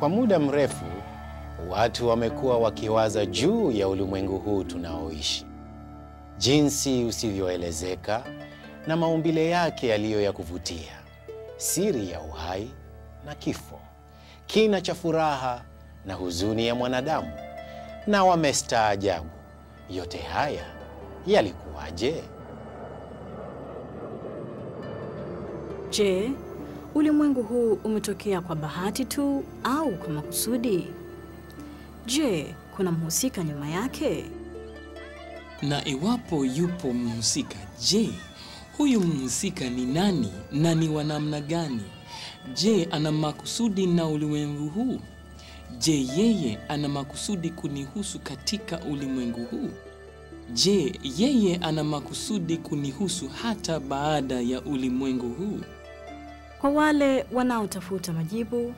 Kwa muda mrefu watu wamekuwa wakiwaza juu ya ulimwengu huu tunaoishi, jinsi usivyoelezeka na maumbile yake yaliyo ya kuvutia, siri ya uhai na kifo, kina cha furaha na huzuni ya mwanadamu, na wamestaajabu. Yote haya yalikuwaje? Je, ulimwengu huu umetokea kwa bahati tu au kwa makusudi? Je, kuna mhusika nyuma yake? Na iwapo yupo mhusika, je, huyu mhusika ni nani na ni wa namna gani? Je, ana makusudi na ulimwengu huu? Je, yeye ana makusudi kunihusu katika ulimwengu huu? Je, yeye ana makusudi kunihusu hata baada ya ulimwengu huu? Kwa wale wanaotafuta majibu,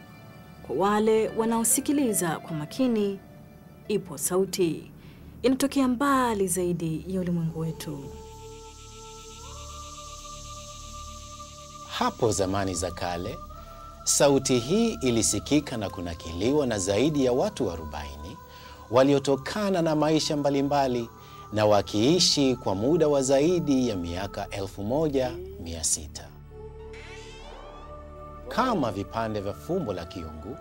kwa wale wanaosikiliza kwa makini, ipo sauti inatokea mbali zaidi ya ulimwengu wetu. Hapo zamani za kale, sauti hii ilisikika na kunakiliwa na zaidi ya watu 40 waliotokana na maisha mbalimbali na wakiishi kwa muda wa zaidi ya miaka 1600. Kama vipande vya fumbo la kiungu,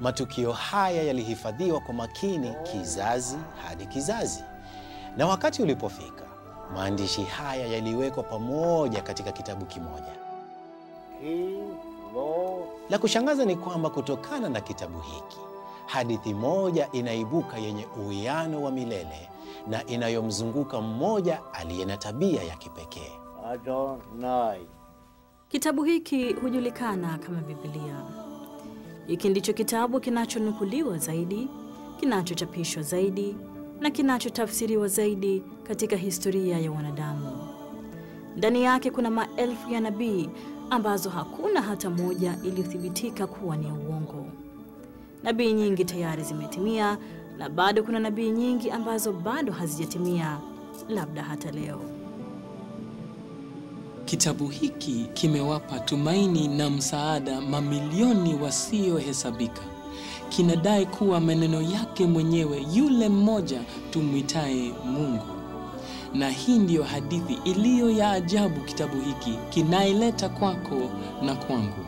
matukio haya yalihifadhiwa kwa makini kizazi hadi kizazi, na wakati ulipofika, maandishi haya yaliwekwa pamoja katika kitabu kimoja. La kushangaza ni kwamba kutokana na kitabu hiki, hadithi moja inaibuka yenye uwiano wa milele na inayomzunguka mmoja aliye na tabia ya kipekee. Adonai. Kitabu hiki hujulikana kama Biblia. Hiki ndicho kitabu kinachonukuliwa zaidi, kinachochapishwa zaidi na kinachotafsiriwa zaidi katika historia ya wanadamu. Ndani yake kuna maelfu ya nabii ambazo hakuna hata moja iliyothibitika kuwa ni uongo. Nabii nyingi tayari zimetimia na bado kuna nabii nyingi ambazo bado hazijatimia, labda hata leo. Kitabu hiki kimewapa tumaini na msaada mamilioni wasiohesabika. Kinadai kuwa maneno yake mwenyewe yule mmoja tumwitaye Mungu. Na hii ndiyo hadithi iliyo ya ajabu kitabu hiki kinaileta kwako na kwangu.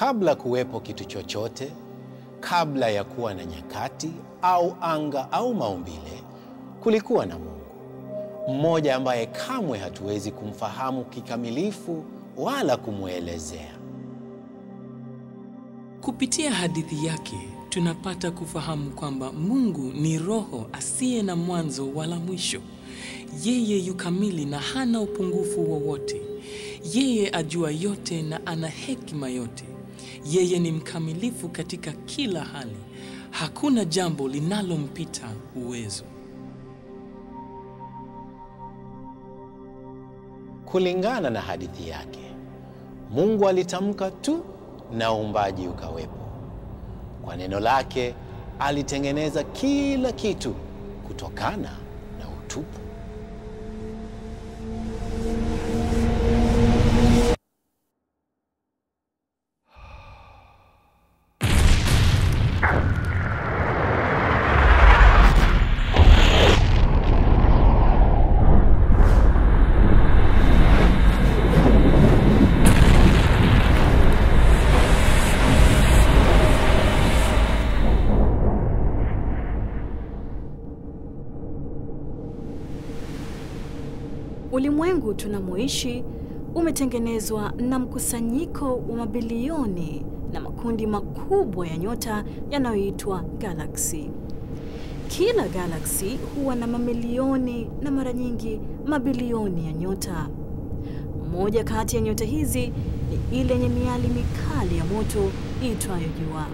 Kabla kuwepo kitu chochote, kabla ya kuwa na nyakati au anga au maumbile, kulikuwa na Mungu mmoja ambaye kamwe hatuwezi kumfahamu kikamilifu wala kumwelezea. Kupitia hadithi yake tunapata kufahamu kwamba Mungu ni roho asiye na mwanzo wala mwisho. Yeye yu kamili na hana upungufu wowote. Yeye ajua yote na ana hekima yote. Yeye ni mkamilifu katika kila hali. Hakuna jambo linalompita uwezo. Kulingana na hadithi yake, Mungu alitamka tu na uumbaji ukawepo. Kwa neno lake alitengeneza kila kitu kutokana na utupu. Ulimwengu tunamoishi umetengenezwa na mkusanyiko wa mabilioni na makundi makubwa ya nyota yanayoitwa galaksi. Kila galaksi huwa na mamilioni na mara nyingi mabilioni ya nyota. Moja kati ya nyota hizi ni ile yenye miali mikali ya moto iitwayo Jua.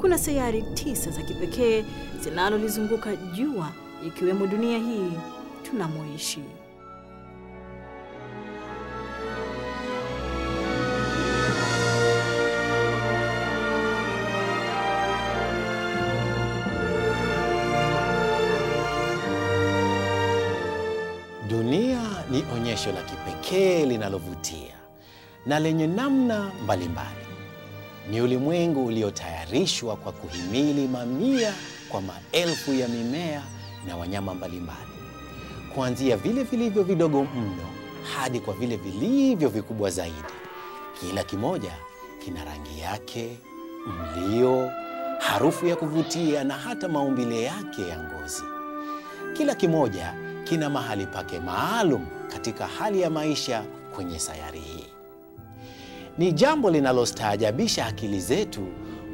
Kuna sayari tisa za kipekee zinalolizunguka Jua, ikiwemo dunia hii tunamoishi. Onyesho la kipekee linalovutia na lenye namna mbalimbali. Ni ulimwengu uliotayarishwa kwa kuhimili mamia kwa maelfu ya mimea na wanyama mbalimbali, kuanzia vile vilivyo vidogo mno hadi kwa vile vilivyo vikubwa zaidi. Kila kimoja kina rangi yake, mlio, harufu ya kuvutia na hata maumbile yake ya ngozi. Kila kimoja kina mahali pake maalum katika hali ya maisha kwenye sayari hii. Ni jambo linalostaajabisha akili zetu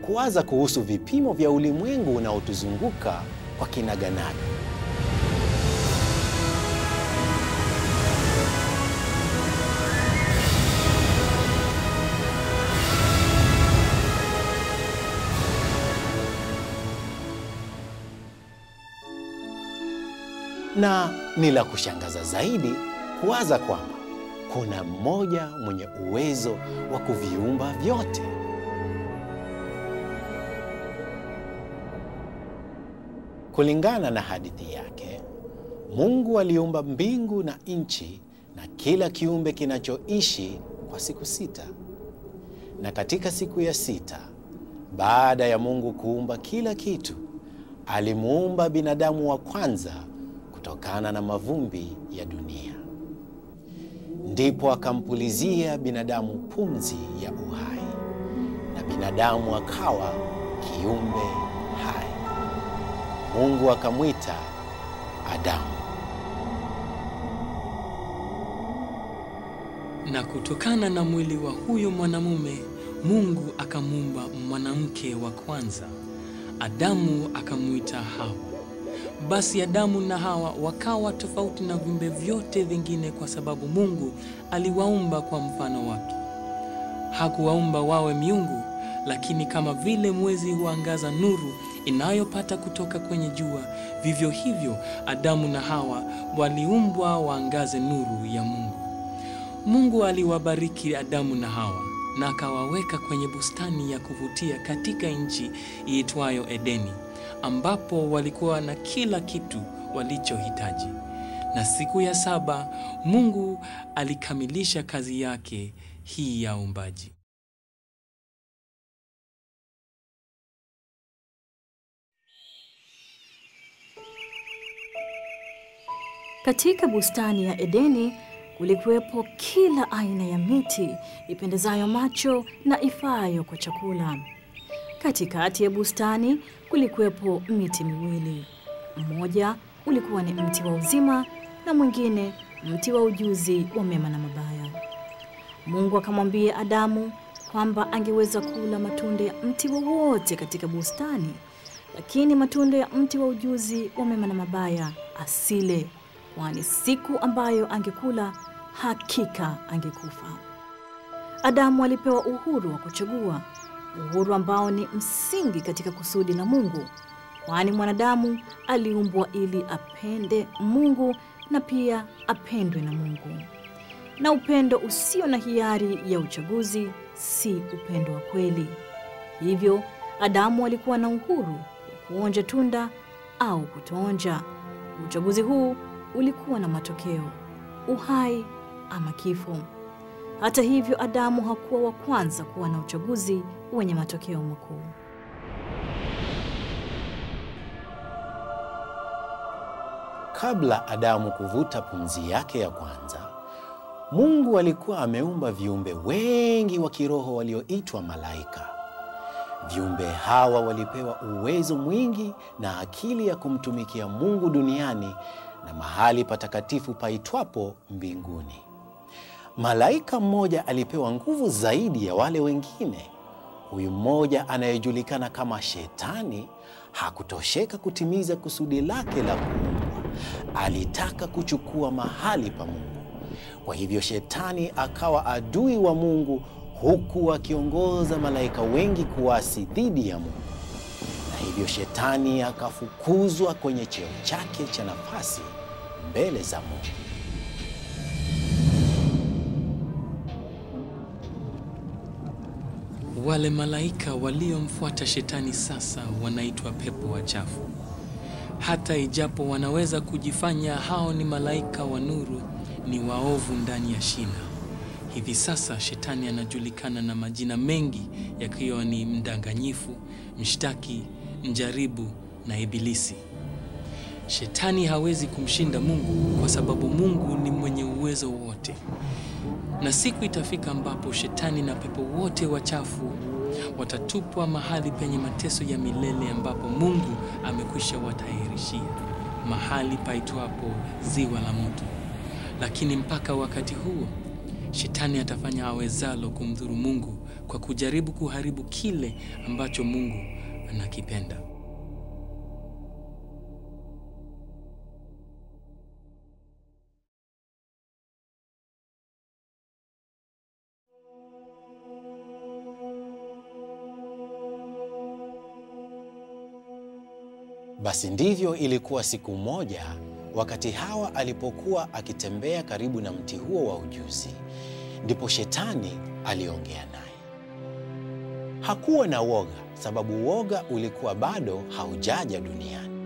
kuwaza kuhusu vipimo vya ulimwengu unaotuzunguka kwa kinaganaga. Na ni la kushangaza zaidi kuwaza kwamba kuna mmoja mwenye uwezo wa kuviumba vyote. Kulingana na hadithi yake, Mungu aliumba mbingu na nchi na kila kiumbe kinachoishi kwa siku sita. Na katika siku ya sita, baada ya Mungu kuumba kila kitu, alimuumba binadamu wa kwanza kutokana na mavumbi ya dunia. Ndipo akampulizia binadamu pumzi ya uhai, na binadamu akawa kiumbe hai. Mungu akamwita Adamu. Na kutokana na mwili wa huyo mwanamume, Mungu akamuumba mwanamke wa kwanza. Adamu akamwita Hawa. Basi Adamu na Hawa wakawa tofauti na viumbe vyote vingine kwa sababu Mungu aliwaumba kwa mfano wake. Hakuwaumba wawe miungu, lakini kama vile mwezi huangaza nuru inayopata kutoka kwenye jua, vivyo hivyo Adamu na Hawa waliumbwa waangaze nuru ya Mungu. Mungu aliwabariki Adamu na Hawa na akawaweka kwenye bustani ya kuvutia katika nchi iitwayo Edeni, ambapo walikuwa na kila kitu walichohitaji. Na siku ya saba Mungu alikamilisha kazi yake hii ya uumbaji. Katika bustani ya Edeni kulikuwepo kila aina ya miti ipendezayo macho na ifaayo kwa chakula. Katikati ya bustani kulikuwepo miti miwili. Mmoja ulikuwa ni mti wa uzima na mwingine mti wa ujuzi wa mema na mabaya. Mungu akamwambia Adamu kwamba angeweza kula matunda ya mti wowote katika bustani, lakini matunda ya mti wa ujuzi wa mema na mabaya asile, kwani siku ambayo angekula hakika angekufa. Adamu alipewa uhuru wa kuchagua, uhuru ambao ni msingi katika kusudi la Mungu, kwani mwanadamu aliumbwa ili apende Mungu na pia apendwe na Mungu. Na upendo usio na hiari ya uchaguzi si upendo wa kweli. Hivyo Adamu alikuwa na uhuru wa kuonja tunda au kutoonja. Uchaguzi huu ulikuwa na matokeo, uhai ama kifo. Hata hivyo, Adamu hakuwa wa kwanza kuwa na uchaguzi wenye matokeo makuu. Kabla Adamu kuvuta pumzi yake ya kwanza, Mungu alikuwa ameumba viumbe wengi wa kiroho walioitwa malaika. Viumbe hawa walipewa uwezo mwingi na akili ya kumtumikia Mungu duniani na mahali patakatifu paitwapo mbinguni. Malaika mmoja alipewa nguvu zaidi ya wale wengine. Huyu mmoja anayejulikana kama Shetani hakutosheka kutimiza kusudi lake la kuumbwa. Alitaka kuchukua mahali pa Mungu. Kwa hivyo Shetani akawa adui wa Mungu huku akiongoza malaika wengi kuasi dhidi ya Mungu. Na hivyo Shetani akafukuzwa kwenye cheo chake cha nafasi mbele za Mungu. Wale malaika waliomfuata Shetani sasa wanaitwa pepo wachafu. Hata ijapo wanaweza kujifanya hao ni malaika wa nuru, ni waovu ndani ya shina. Hivi sasa shetani anajulikana na majina mengi yakiwa ni mdanganyifu, mshtaki, mjaribu na ibilisi. Shetani hawezi kumshinda Mungu kwa sababu Mungu ni mwenye uwezo wote. Na siku itafika ambapo shetani na pepo wote wachafu watatupwa mahali penye mateso ya milele ambapo Mungu amekwisha watayarishia, mahali paitwapo ziwa la moto. Lakini mpaka wakati huo shetani atafanya awezalo kumdhuru Mungu kwa kujaribu kuharibu kile ambacho Mungu anakipenda. Basi ndivyo ilikuwa siku moja, wakati Hawa alipokuwa akitembea karibu na mti huo wa ujuzi, ndipo shetani aliongea naye. Hakuwa na woga, sababu woga ulikuwa bado haujaja duniani.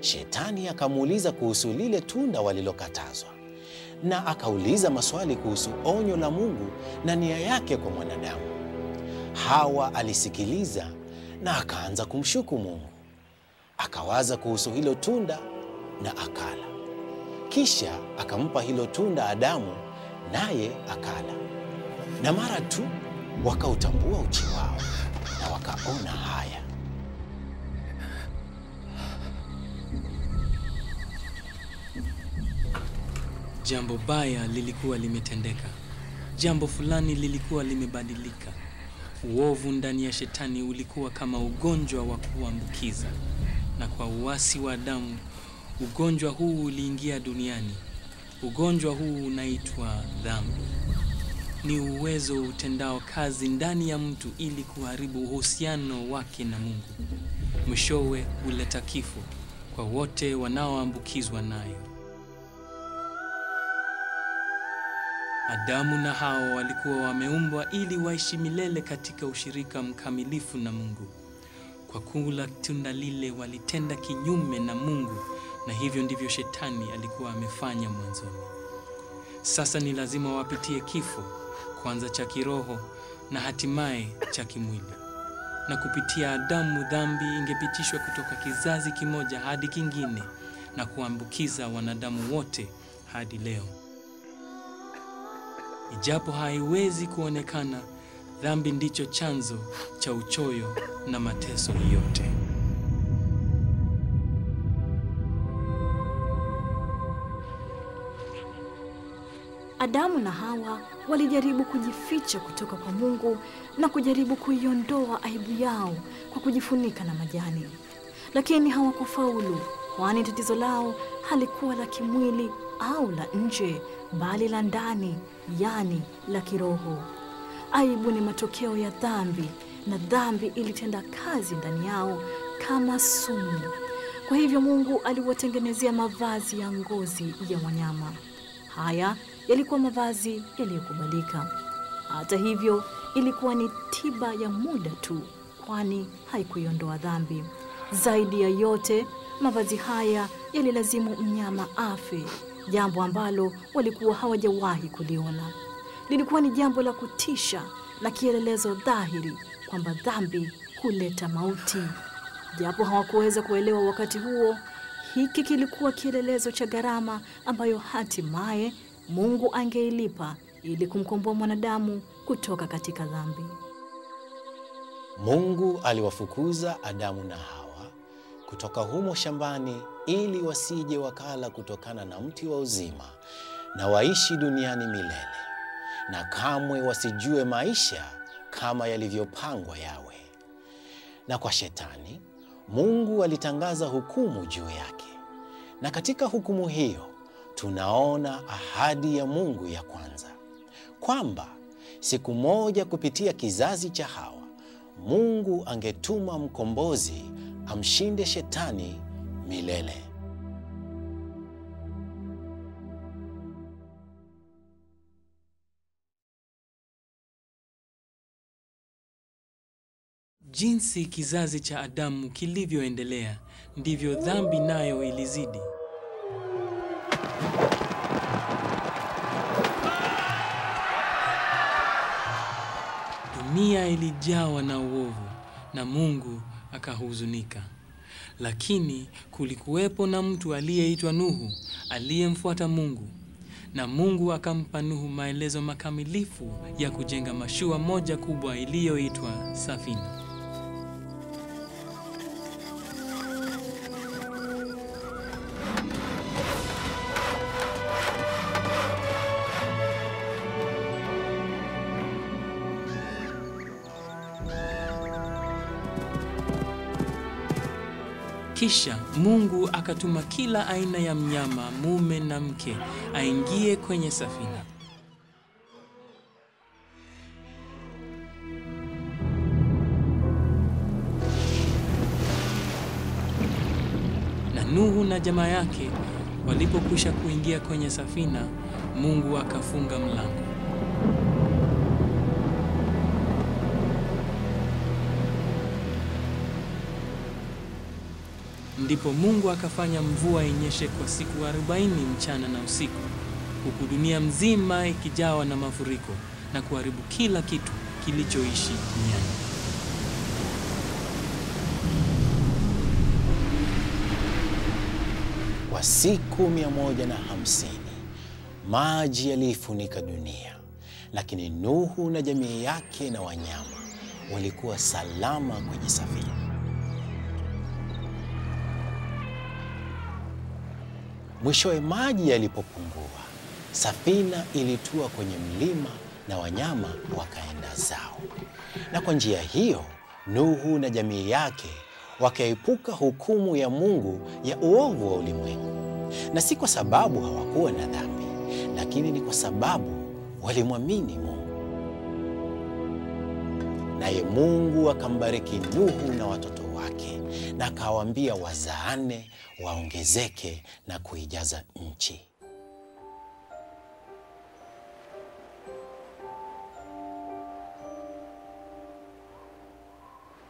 Shetani akamuuliza kuhusu lile tunda walilokatazwa, na akauliza maswali kuhusu onyo la Mungu na nia yake kwa mwanadamu. Hawa alisikiliza na akaanza kumshuku Mungu. Akawaza kuhusu hilo tunda na akala. Kisha akampa hilo tunda Adamu, naye akala. Na mara tu wakautambua uchi wao na wakaona haya. Jambo baya lilikuwa limetendeka, jambo fulani lilikuwa limebadilika. Uovu ndani ya shetani ulikuwa kama ugonjwa wa kuambukiza, na kwa uasi wa Adamu ugonjwa huu uliingia duniani. Ugonjwa huu unaitwa dhambi. Ni uwezo utendao kazi ndani ya mtu ili kuharibu uhusiano wake na Mungu. Mwishowe huleta kifo kwa wote wanaoambukizwa nayo. Adamu na Hawa walikuwa wameumbwa ili waishi milele katika ushirika mkamilifu na Mungu. Kwa kula tunda lile walitenda kinyume na Mungu, na hivyo ndivyo shetani alikuwa amefanya mwanzoni. Sasa ni lazima wapitie kifo, kwanza cha kiroho na hatimaye cha kimwili. Na kupitia Adamu dhambi ingepitishwa kutoka kizazi kimoja hadi kingine na kuambukiza wanadamu wote hadi leo. Ijapo haiwezi kuonekana, dhambi ndicho chanzo cha uchoyo na mateso yote. Adamu na Hawa walijaribu kujificha kutoka kwa Mungu na kujaribu kuiondoa aibu yao kwa kujifunika na majani, lakini hawakufaulu, kwani tatizo lao halikuwa la kimwili au la nje, bali la ndani, yani la kiroho. Aibu ni matokeo ya dhambi, na dhambi ilitenda kazi ndani yao kama sumu. Kwa hivyo Mungu aliwatengenezea mavazi ya ngozi ya wanyama. Haya yalikuwa mavazi yaliyokubalika. Hata hivyo, ilikuwa ni tiba ya muda tu, kwani haikuiondoa dhambi. Zaidi ya yote, mavazi haya yalilazimu mnyama afe, jambo ambalo walikuwa hawajawahi kuliona. Lilikuwa ni jambo la kutisha na kielelezo dhahiri kwamba dhambi huleta mauti. Japo hawakuweza kuelewa wakati huo, hiki kilikuwa kielelezo cha gharama ambayo hatimaye Mungu angeilipa ili kumkomboa mwanadamu kutoka katika dhambi. Mungu aliwafukuza Adamu na Hawa kutoka humo shambani ili wasije wakala kutokana na mti wa uzima na waishi duniani milele na kamwe wasijue maisha kama yalivyopangwa yawe. Na kwa Shetani, Mungu alitangaza hukumu juu yake. Na katika hukumu hiyo tunaona ahadi ya Mungu ya kwanza kwamba siku moja kupitia kizazi cha Hawa Mungu angetuma mkombozi amshinde shetani milele. Jinsi kizazi cha Adamu kilivyoendelea ndivyo dhambi nayo ilizidi. Dunia ilijawa na uovu na Mungu akahuzunika. Lakini kulikuwepo na mtu aliyeitwa Nuhu aliyemfuata Mungu, na Mungu akampa Nuhu maelezo makamilifu ya kujenga mashua moja kubwa iliyoitwa safina. Mungu akatuma kila aina ya mnyama, mume na mke, aingie kwenye safina. Na Nuhu na jamaa yake walipokwisha kuingia kwenye safina, Mungu akafunga mlango. Ndipo Mungu akafanya mvua inyeshe kwa siku arobaini mchana na usiku, huku dunia mzima ikijawa na mafuriko na kuharibu kila kitu kilichoishi duniani. Kwa siku 150 maji yaliifunika dunia, lakini Nuhu na jamii yake na wanyama walikuwa salama kwenye safina. Mwishowe maji yalipopungua, safina ilitua kwenye mlima na wanyama wakaenda zao. Na kwa njia hiyo Nuhu na jamii yake wakaepuka hukumu ya Mungu ya uovu wa ulimwengu, na si kwa sababu hawakuwa na dhambi, lakini ni kwa sababu walimwamini Mungu. Naye Mungu akambariki Nuhu na watoto na akawaambia wazaane, waongezeke na kuijaza nchi.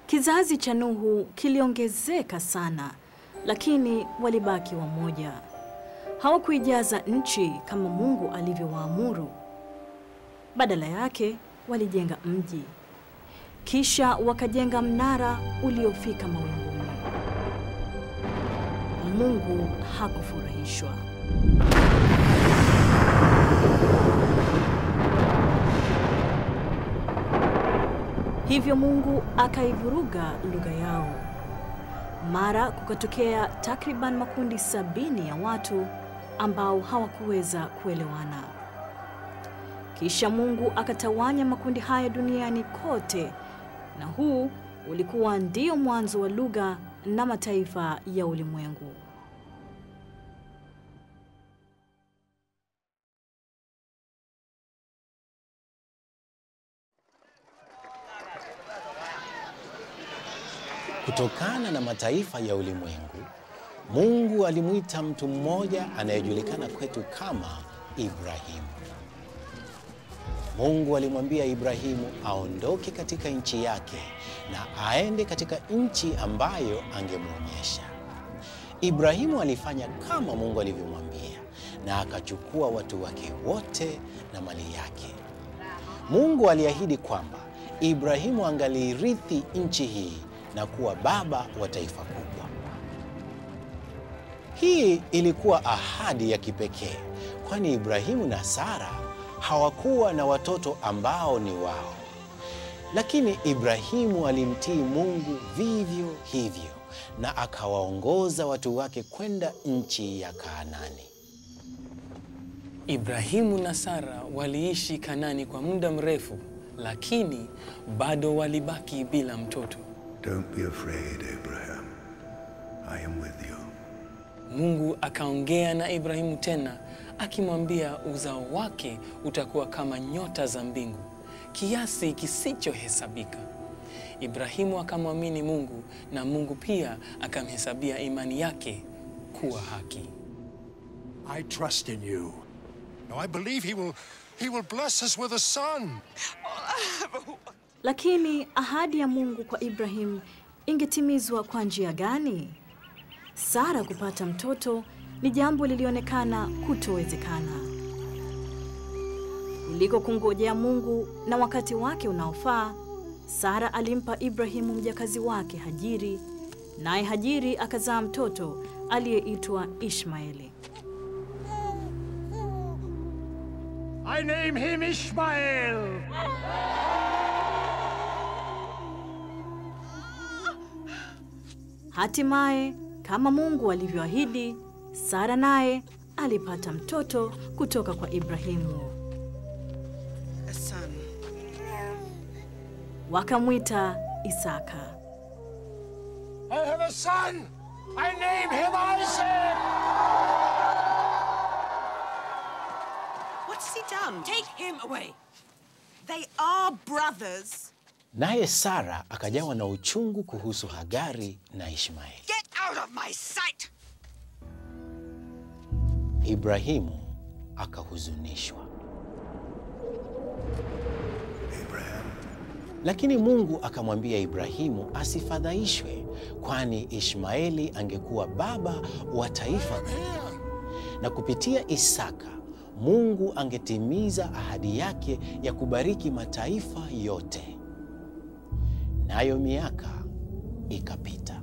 Kizazi cha Nuhu kiliongezeka sana, lakini walibaki wamoja. Hawakuijaza nchi kama Mungu alivyowaamuru. Badala yake walijenga mji, kisha wakajenga mnara uliofika mawinguni. Mungu hakufurahishwa. Hivyo Mungu akaivuruga lugha yao. Mara kukatokea takriban makundi sabini ya watu ambao hawakuweza kuelewana. Kisha Mungu akatawanya makundi haya duniani kote, na huu ulikuwa ndio mwanzo wa lugha na mataifa ya ulimwengu. Kutokana na mataifa ya ulimwengu, Mungu alimwita mtu mmoja anayejulikana kwetu kama Ibrahimu. Mungu alimwambia Ibrahimu aondoke katika nchi yake na aende katika nchi ambayo angemwonyesha. Ibrahimu alifanya kama Mungu alivyomwambia na akachukua watu wake wote na mali yake. Mungu aliahidi kwamba Ibrahimu angalirithi nchi hii na kuwa baba wa taifa kubwa. Hii ilikuwa ahadi ya kipekee, kwani Ibrahimu na Sara hawakuwa na watoto ambao ni wao. Lakini Ibrahimu alimtii Mungu vivyo hivyo na akawaongoza watu wake kwenda nchi ya Kaanani. Ibrahimu na Sara waliishi Kanani kwa muda mrefu, lakini bado walibaki bila mtoto. Don't be afraid, Abraham. I am with you. Mungu akaongea na Ibrahimu tena akimwambia uzao wake utakuwa kama nyota za mbingu, kiasi kisichohesabika. Ibrahimu akamwamini Mungu na Mungu pia akamhesabia imani yake kuwa haki. I trust in you. Now I believe he will he will bless us with a son. Oh, Lakini ahadi ya Mungu kwa Ibrahim ingetimizwa kwa njia gani? Sara kupata mtoto ni jambo lilionekana kutowezekana. Kuliko kungojea Mungu na wakati wake unaofaa, Sara alimpa Ibrahimu mjakazi wake Hajiri, naye Hajiri akazaa mtoto aliyeitwa Ishmaeli. I name him Ishmael. Hatimaye, kama Mungu alivyoahidi, Sara naye alipata mtoto kutoka kwa Ibrahimu. Son. Wakamwita Isaka. I have a son. I name him Isaac. What's he done? Take him away. They are brothers. Naye Sara akajawa na uchungu kuhusu Hagari na Ishmaeli. Get out of my sight! Ibrahimu akahuzunishwa. Abraham, Lakini Mungu akamwambia Ibrahimu asifadhaishwe, kwani Ishmaeli angekuwa baba wa taifa kubwa, na kupitia Isaka Mungu angetimiza ahadi yake ya kubariki mataifa yote. Nayo miaka ikapita.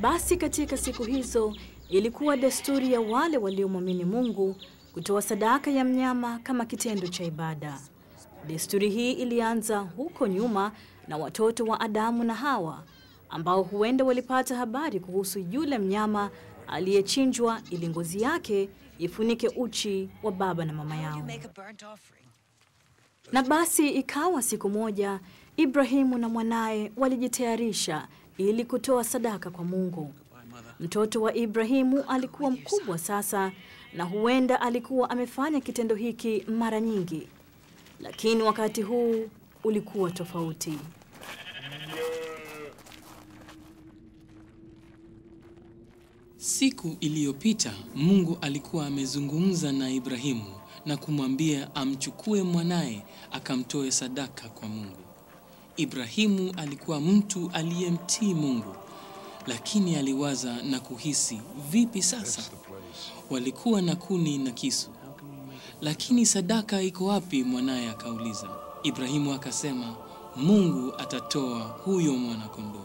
Basi katika siku hizo ilikuwa desturi ya wale waliomwamini Mungu kutoa sadaka ya mnyama kama kitendo cha ibada. Desturi hii ilianza huko nyuma na watoto wa Adamu na Hawa ambao huenda walipata habari kuhusu yule mnyama aliyechinjwa ili ngozi yake ifunike uchi wa baba na mama yao. Na basi ikawa siku moja Ibrahimu na mwanaye walijitayarisha ili kutoa sadaka kwa Mungu. Mtoto wa Ibrahimu alikuwa mkubwa sasa na huenda alikuwa amefanya kitendo hiki mara nyingi. Lakini wakati huu ulikuwa tofauti. Siku iliyopita Mungu alikuwa amezungumza na Ibrahimu na kumwambia amchukue mwanaye akamtoe sadaka kwa Mungu. Ibrahimu alikuwa mtu aliyemtii Mungu, lakini aliwaza na kuhisi, vipi sasa? Walikuwa na kuni na kisu, lakini sadaka iko wapi? Mwanaye akauliza. Ibrahimu akasema, Mungu atatoa huyo mwana-kondoo.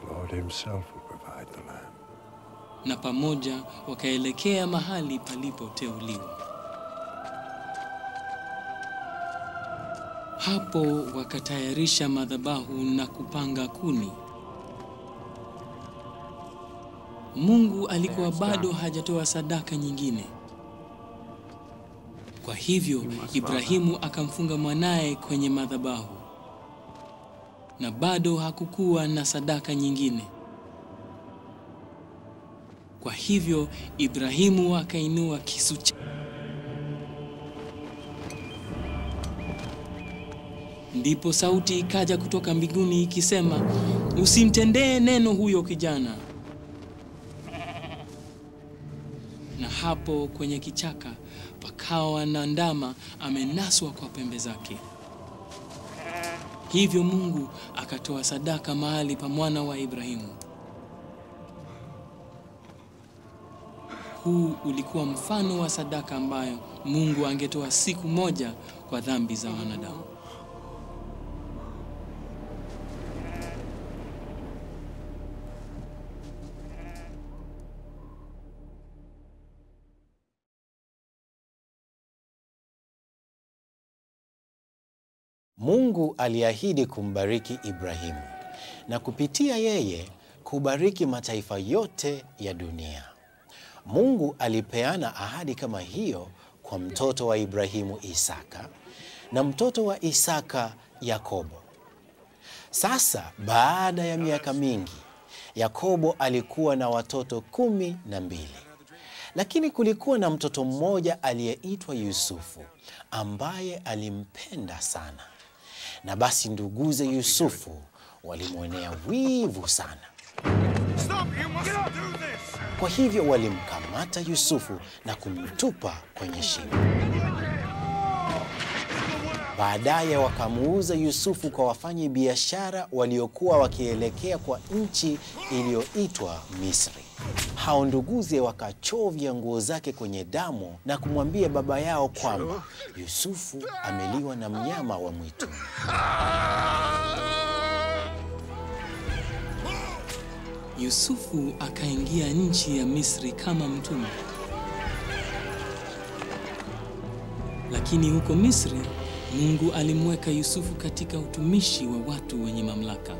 the Lord Himself na pamoja wakaelekea mahali palipoteuliwa. Hapo wakatayarisha madhabahu na kupanga kuni. Mungu alikuwa bado hajatoa sadaka nyingine. Kwa hivyo Ibrahimu akamfunga mwanaye kwenye madhabahu, na bado hakukuwa na sadaka nyingine. Kwa hivyo Ibrahimu akainua kisu cha Ndipo sauti ikaja kutoka mbinguni ikisema, usimtendee neno huyo kijana. Na hapo kwenye kichaka pakawa na ndama amenaswa kwa pembe zake. Hivyo Mungu akatoa sadaka mahali pa mwana wa Ibrahimu. Huu ulikuwa mfano wa sadaka ambayo Mungu angetoa siku moja kwa dhambi za wanadamu. Mungu aliahidi kumbariki Ibrahimu na kupitia yeye kubariki mataifa yote ya dunia. Mungu alipeana ahadi kama hiyo kwa mtoto wa Ibrahimu Isaka na mtoto wa Isaka Yakobo. Sasa baada ya miaka mingi, Yakobo alikuwa na watoto kumi na mbili. Lakini kulikuwa na mtoto mmoja aliyeitwa Yusufu ambaye alimpenda sana. Na basi nduguze Yusufu walimwonea wivu sana. Kwa hivyo walimkamata Yusufu na kumtupa kwenye shimo. Baadaye wakamuuza Yusufu kwa wafanyi biashara waliokuwa wakielekea kwa nchi iliyoitwa Misri. hao nduguze wakachovya nguo zake kwenye damu na kumwambia baba yao kwamba Yusufu ameliwa na mnyama wa mwitu. Yusufu akaingia nchi ya Misri kama mtumwa. Lakini huko Misri, Mungu alimweka Yusufu katika utumishi wa watu wenye mamlaka.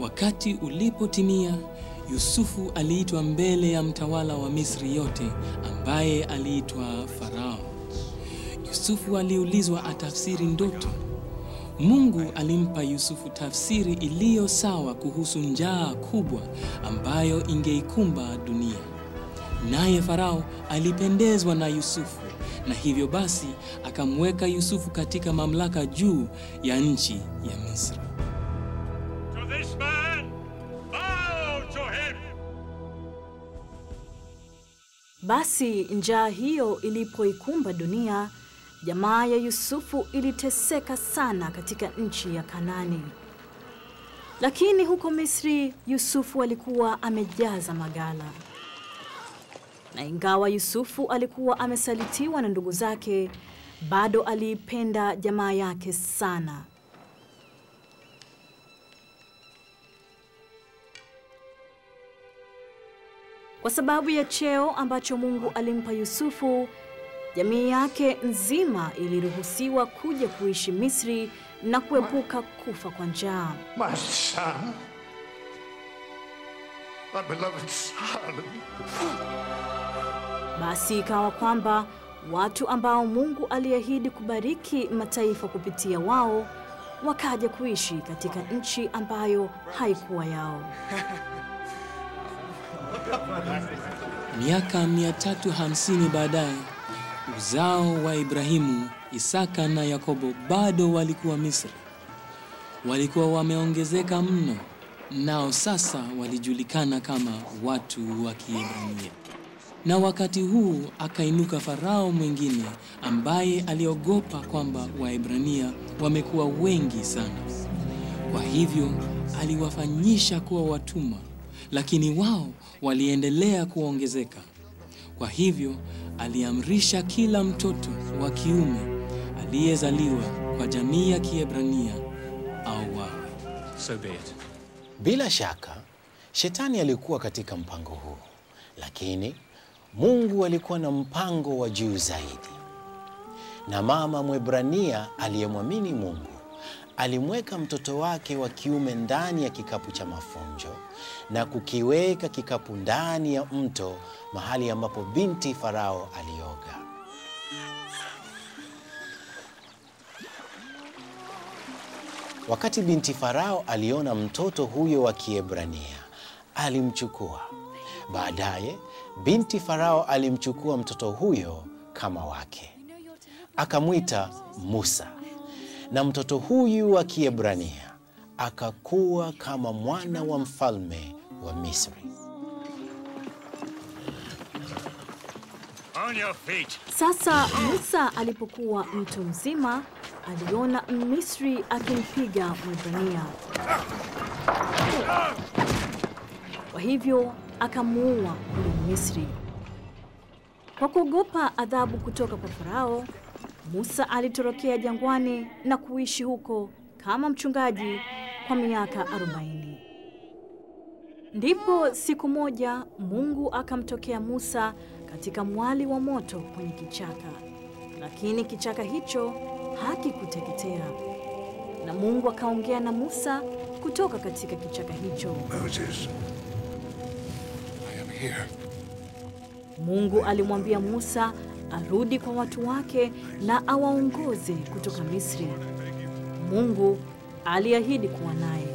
Wakati ulipotimia, Yusufu aliitwa mbele ya mtawala wa Misri yote ambaye aliitwa Farao. Yusufu aliulizwa atafsiri ndoto. Mungu alimpa Yusufu tafsiri iliyo sawa kuhusu njaa kubwa ambayo ingeikumba dunia. Naye Farao alipendezwa na Yusufu na hivyo basi akamweka Yusufu katika mamlaka juu ya nchi ya Misri. Basi njaa hiyo ilipoikumba dunia, jamaa ya Yusufu iliteseka sana katika nchi ya Kanani. Lakini huko Misri Yusufu alikuwa amejaza magala. Na ingawa Yusufu alikuwa amesalitiwa na ndugu zake, bado aliipenda jamaa yake sana. Kwa sababu ya cheo ambacho Mungu alimpa Yusufu, jamii yake nzima iliruhusiwa kuja kuishi Misri na kuepuka kufa kwa njaa. My son. My beloved son. Basi ikawa kwamba watu ambao Mungu aliahidi kubariki mataifa kupitia wao wakaja kuishi katika nchi ambayo haikuwa yao. Miaka 350 baadaye, uzao wa Ibrahimu, Isaka na Yakobo bado walikuwa Misri. Walikuwa wameongezeka mno, nao sasa walijulikana kama watu wa Kiebrania. Na wakati huu akainuka Farao mwingine ambaye aliogopa kwamba Waebrania wamekuwa wengi sana. Kwa hivyo aliwafanyisha kuwa watumwa, lakini wao waliendelea kuongezeka. Kwa hivyo aliamrisha kila mtoto wa kiume aliyezaliwa kwa jamii ya Kiebrania auawe. So be it. Bila shaka shetani alikuwa katika mpango huu, lakini Mungu alikuwa na mpango wa juu zaidi. Na mama Mwebrania aliyemwamini Mungu alimweka mtoto wake wa kiume ndani ya kikapu cha mafunjo na kukiweka kikapu ndani ya mto, mahali ambapo binti Farao alioga. Wakati binti Farao aliona mtoto huyo wa Kiebrania, alimchukua. Baadaye binti Farao alimchukua mtoto huyo kama wake, akamwita Musa, na mtoto huyu wa Kiebrania akakuwa kama mwana wa mfalme wa Misri. On your feet. Sasa Musa alipokuwa mtu mzima, aliona Misri akimpiga Mwebrania. Kwa hivyo akamuua huyo Misri. Kwa kuogopa adhabu kutoka kwa Farao, Musa alitorokea jangwani na kuishi huko kama mchungaji kwa miaka arobaini. Ndipo siku moja Mungu akamtokea Musa katika mwali wa moto kwenye kichaka, lakini kichaka hicho hakikuteketea. Na Mungu akaongea na Musa kutoka katika kichaka hicho. Moses, I am here. Mungu alimwambia Musa arudi kwa watu wake na awaongoze kutoka Misri. Mungu aliahidi kuwa naye.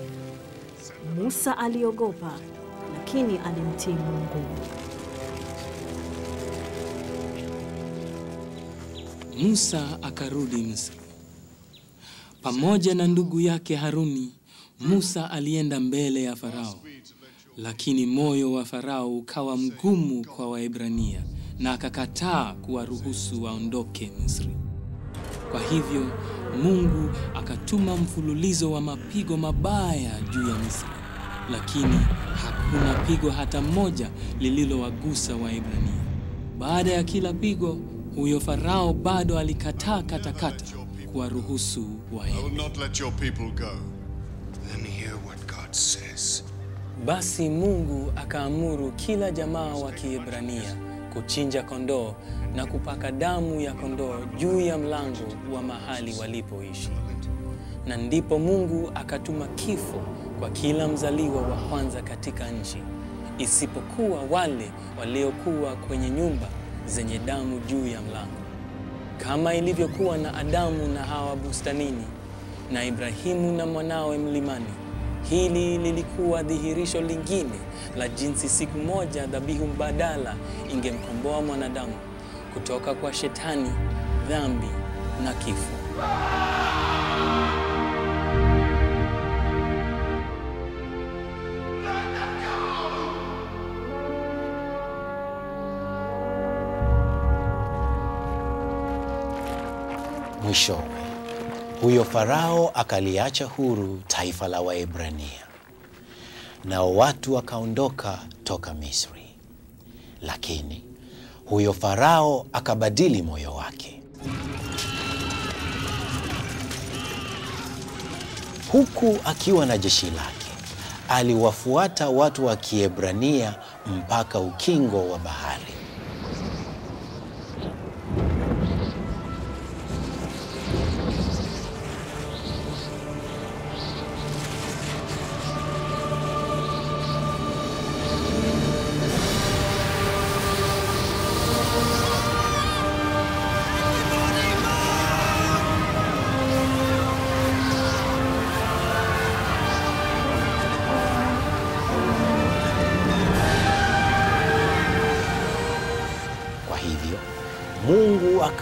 Musa aliogopa, lakini alimtii Mungu. Musa akarudi Misri. Pamoja na ndugu yake Haruni, Musa alienda mbele ya Farao. Lakini moyo wa Farao ukawa mgumu kwa Waebrania na akakataa kuwaruhusu waondoke Misri. Kwa hivyo Mungu akatuma mfululizo wa mapigo mabaya juu ya Misri. Lakini hakuna pigo hata moja lililowagusa Waebrania. Baada ya kila pigo, huyo Farao bado alikataa katakata kuwaruhusu I waende. will not let your people go. Then hear what God says. Basi Mungu akaamuru kila jamaa wa Kiebrania kuchinja kondoo na kupaka damu ya kondoo juu ya mlango wa mahali walipoishi. Na ndipo Mungu akatuma kifo kwa kila mzaliwa wa kwanza katika nchi, isipokuwa wale waliokuwa kwenye nyumba zenye damu juu ya mlango, kama ilivyokuwa na Adamu na Hawa bustanini na Ibrahimu na mwanawe mlimani. Hili lilikuwa dhihirisho lingine la jinsi siku moja dhabihu mbadala ingemkomboa mwanadamu kutoka kwa shetani, dhambi na kifo. Mwishowe, huyo Farao akaliacha huru taifa la Waebrania, nao watu wakaondoka toka Misri. Lakini huyo Farao akabadili moyo wake, huku akiwa na jeshi lake aliwafuata watu wa Kiebrania mpaka ukingo wa bahari.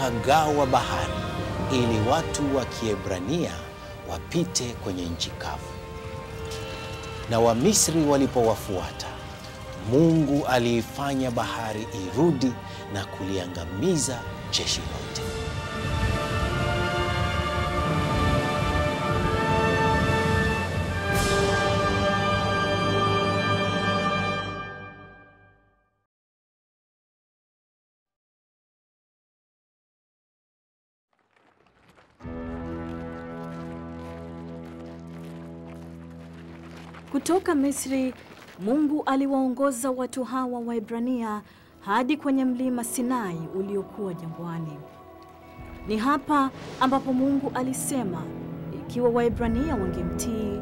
Akagawa bahari ili watu wa Kiebrania wapite kwenye nchi kavu. Na Wamisri walipowafuata, Mungu aliifanya bahari irudi na kuliangamiza jeshi lote. Kutoka Misri, Mungu aliwaongoza watu hawa Waebrania hadi kwenye mlima Sinai uliokuwa jangwani. Ni hapa ambapo Mungu alisema ikiwa Waebrania wangemtii,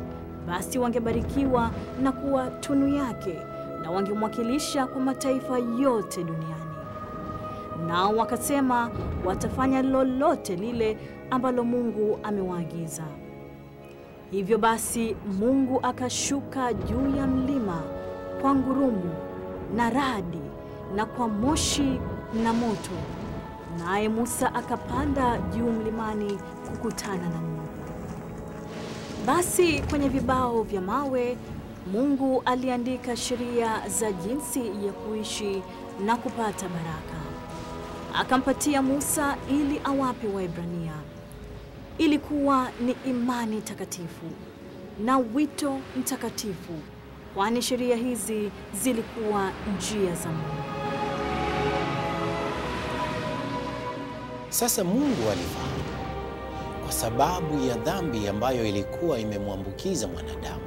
basi wangebarikiwa na kuwa tunu yake na wangemwakilisha kwa mataifa yote duniani. Nao wakasema watafanya lolote lile ambalo Mungu amewaagiza. Hivyo basi Mungu akashuka juu ya mlima kwa ngurumo na radi na kwa moshi na moto, naye Musa akapanda juu mlimani kukutana na Mungu. Basi kwenye vibao vya mawe Mungu aliandika sheria za jinsi ya kuishi na kupata baraka. Akampatia Musa ili awape Waebrania. Ilikuwa ni imani takatifu na wito mtakatifu, kwani sheria hizi zilikuwa njia za Mungu. Sasa Mungu alifahamu kwa sababu ya dhambi ambayo ilikuwa imemwambukiza mwanadamu,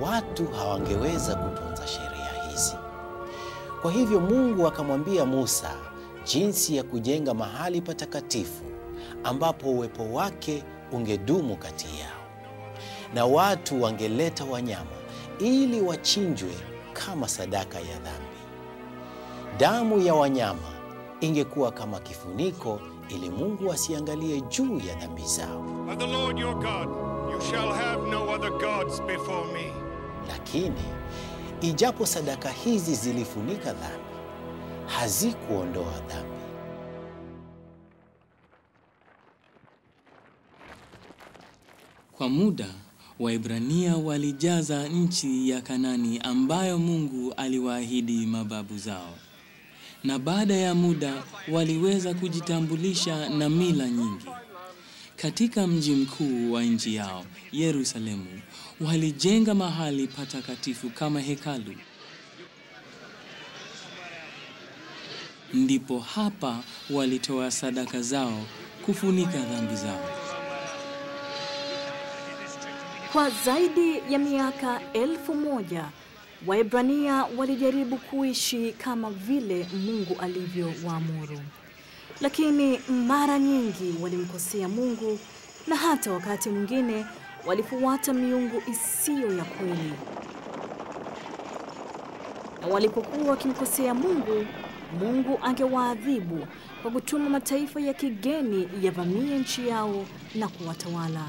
watu hawangeweza kutunza sheria hizi. Kwa hivyo Mungu akamwambia Musa jinsi ya kujenga mahali patakatifu ambapo uwepo wake ungedumu kati yao, na watu wangeleta wanyama ili wachinjwe kama sadaka ya dhambi. Damu ya wanyama ingekuwa kama kifuniko ili Mungu asiangalie juu ya dhambi zao. Lakini ijapo sadaka hizi zilifunika dhambi, hazikuondoa dhambi. Kwa muda Waebrania walijaza nchi ya Kanani ambayo Mungu aliwaahidi mababu zao, na baada ya muda waliweza kujitambulisha na mila nyingi. Katika mji mkuu wa nchi yao, Yerusalemu, walijenga mahali patakatifu kama hekalu. Ndipo hapa walitoa sadaka zao kufunika dhambi zao. Kwa zaidi ya miaka elfu moja Waebrania walijaribu kuishi kama vile Mungu alivyowaamuru, lakini mara nyingi walimkosea Mungu na hata wakati mwingine walifuata miungu isiyo ya kweli. Na walipokuwa wakimkosea Mungu, Mungu angewaadhibu kwa kutuma mataifa ya kigeni yavamie nchi yao na kuwatawala.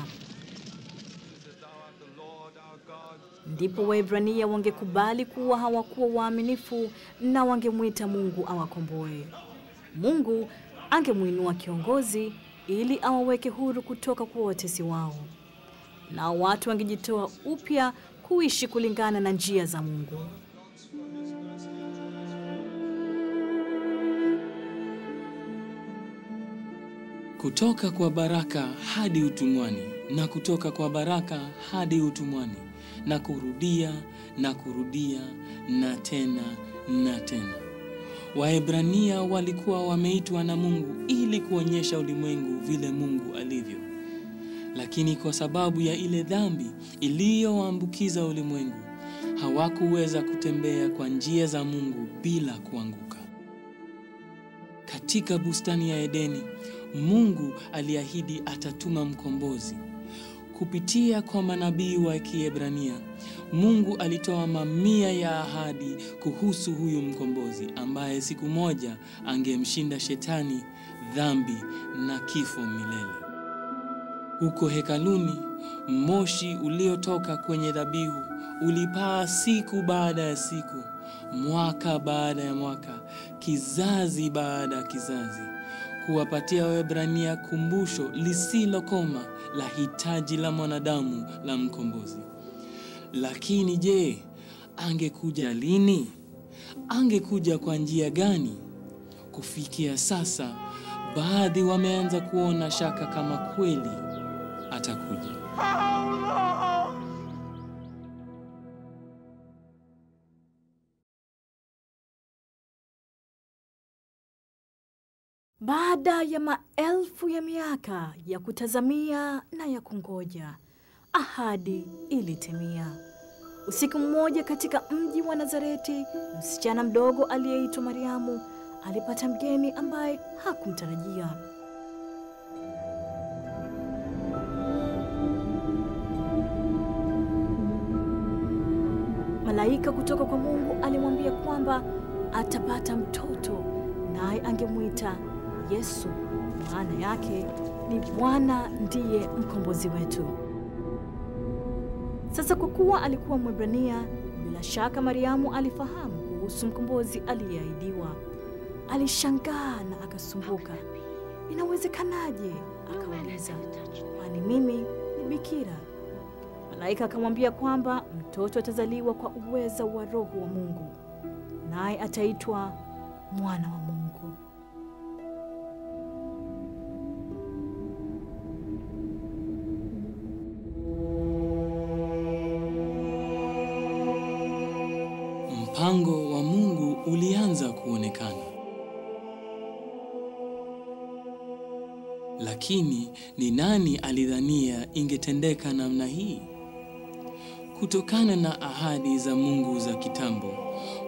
Ndipo Waebrania wangekubali kuwa hawakuwa waaminifu na wangemwita Mungu awakomboe. Mungu angemwinua kiongozi ili awaweke huru kutoka kwa watesi wao, na watu wangejitoa upya kuishi kulingana na njia za Mungu. Kutoka kwa baraka hadi utumwani na kutoka kwa baraka hadi utumwani na kurudia na kurudia na tena na tena. Waebrania walikuwa wameitwa na Mungu ili kuonyesha ulimwengu vile Mungu alivyo, lakini kwa sababu ya ile dhambi iliyoambukiza ulimwengu, hawakuweza kutembea kwa njia za Mungu bila kuanguka. Katika bustani ya Edeni, Mungu aliahidi atatuma mkombozi. Kupitia kwa manabii wa Kiebrania, Mungu alitoa mamia ya ahadi kuhusu huyu mkombozi ambaye siku moja angemshinda shetani, dhambi na kifo milele. Huko hekaluni, moshi uliotoka kwenye dhabihu ulipaa siku baada ya siku, mwaka baada ya mwaka, kizazi baada ya kizazi, kuwapatia Waebrania kumbusho lisilokoma la hitaji la mwanadamu la mkombozi. Lakini je, angekuja lini? Angekuja kwa njia gani? Kufikia sasa, baadhi wameanza kuona shaka kama kweli atakuja. Baada ya maelfu ya miaka ya kutazamia na ya kungoja, ahadi ilitimia. Usiku mmoja katika mji wa Nazareti, msichana mdogo aliyeitwa Mariamu alipata mgeni ambaye hakumtarajia. Malaika kutoka kwa Mungu alimwambia kwamba atapata mtoto naye angemwita Yesu. Maana yake ni Bwana ndiye mkombozi wetu. Sasa kwa kuwa alikuwa Mwebrania, bila shaka Mariamu alifahamu kuhusu mkombozi aliyeahidiwa. Alishangaa na akasumbuka. Inawezekanaje? Akauliza, kwani mimi ni bikira? Malaika akamwambia kwamba mtoto atazaliwa kwa uweza wa Roho wa Mungu, naye ataitwa mwana wa Lakini ni nani alidhania ingetendeka namna hii? Kutokana na ahadi za Mungu za kitambo,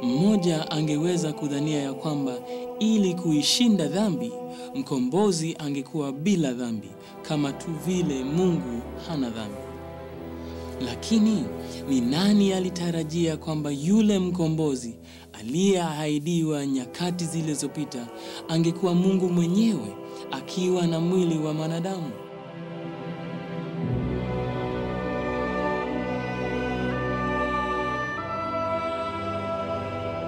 mmoja angeweza kudhania ya kwamba ili kuishinda dhambi, mkombozi angekuwa bila dhambi, kama tu vile Mungu hana dhambi. Lakini ni nani alitarajia kwamba yule mkombozi aliyeahidiwa nyakati zilizopita angekuwa Mungu mwenyewe akiwa na mwili wa mwanadamu?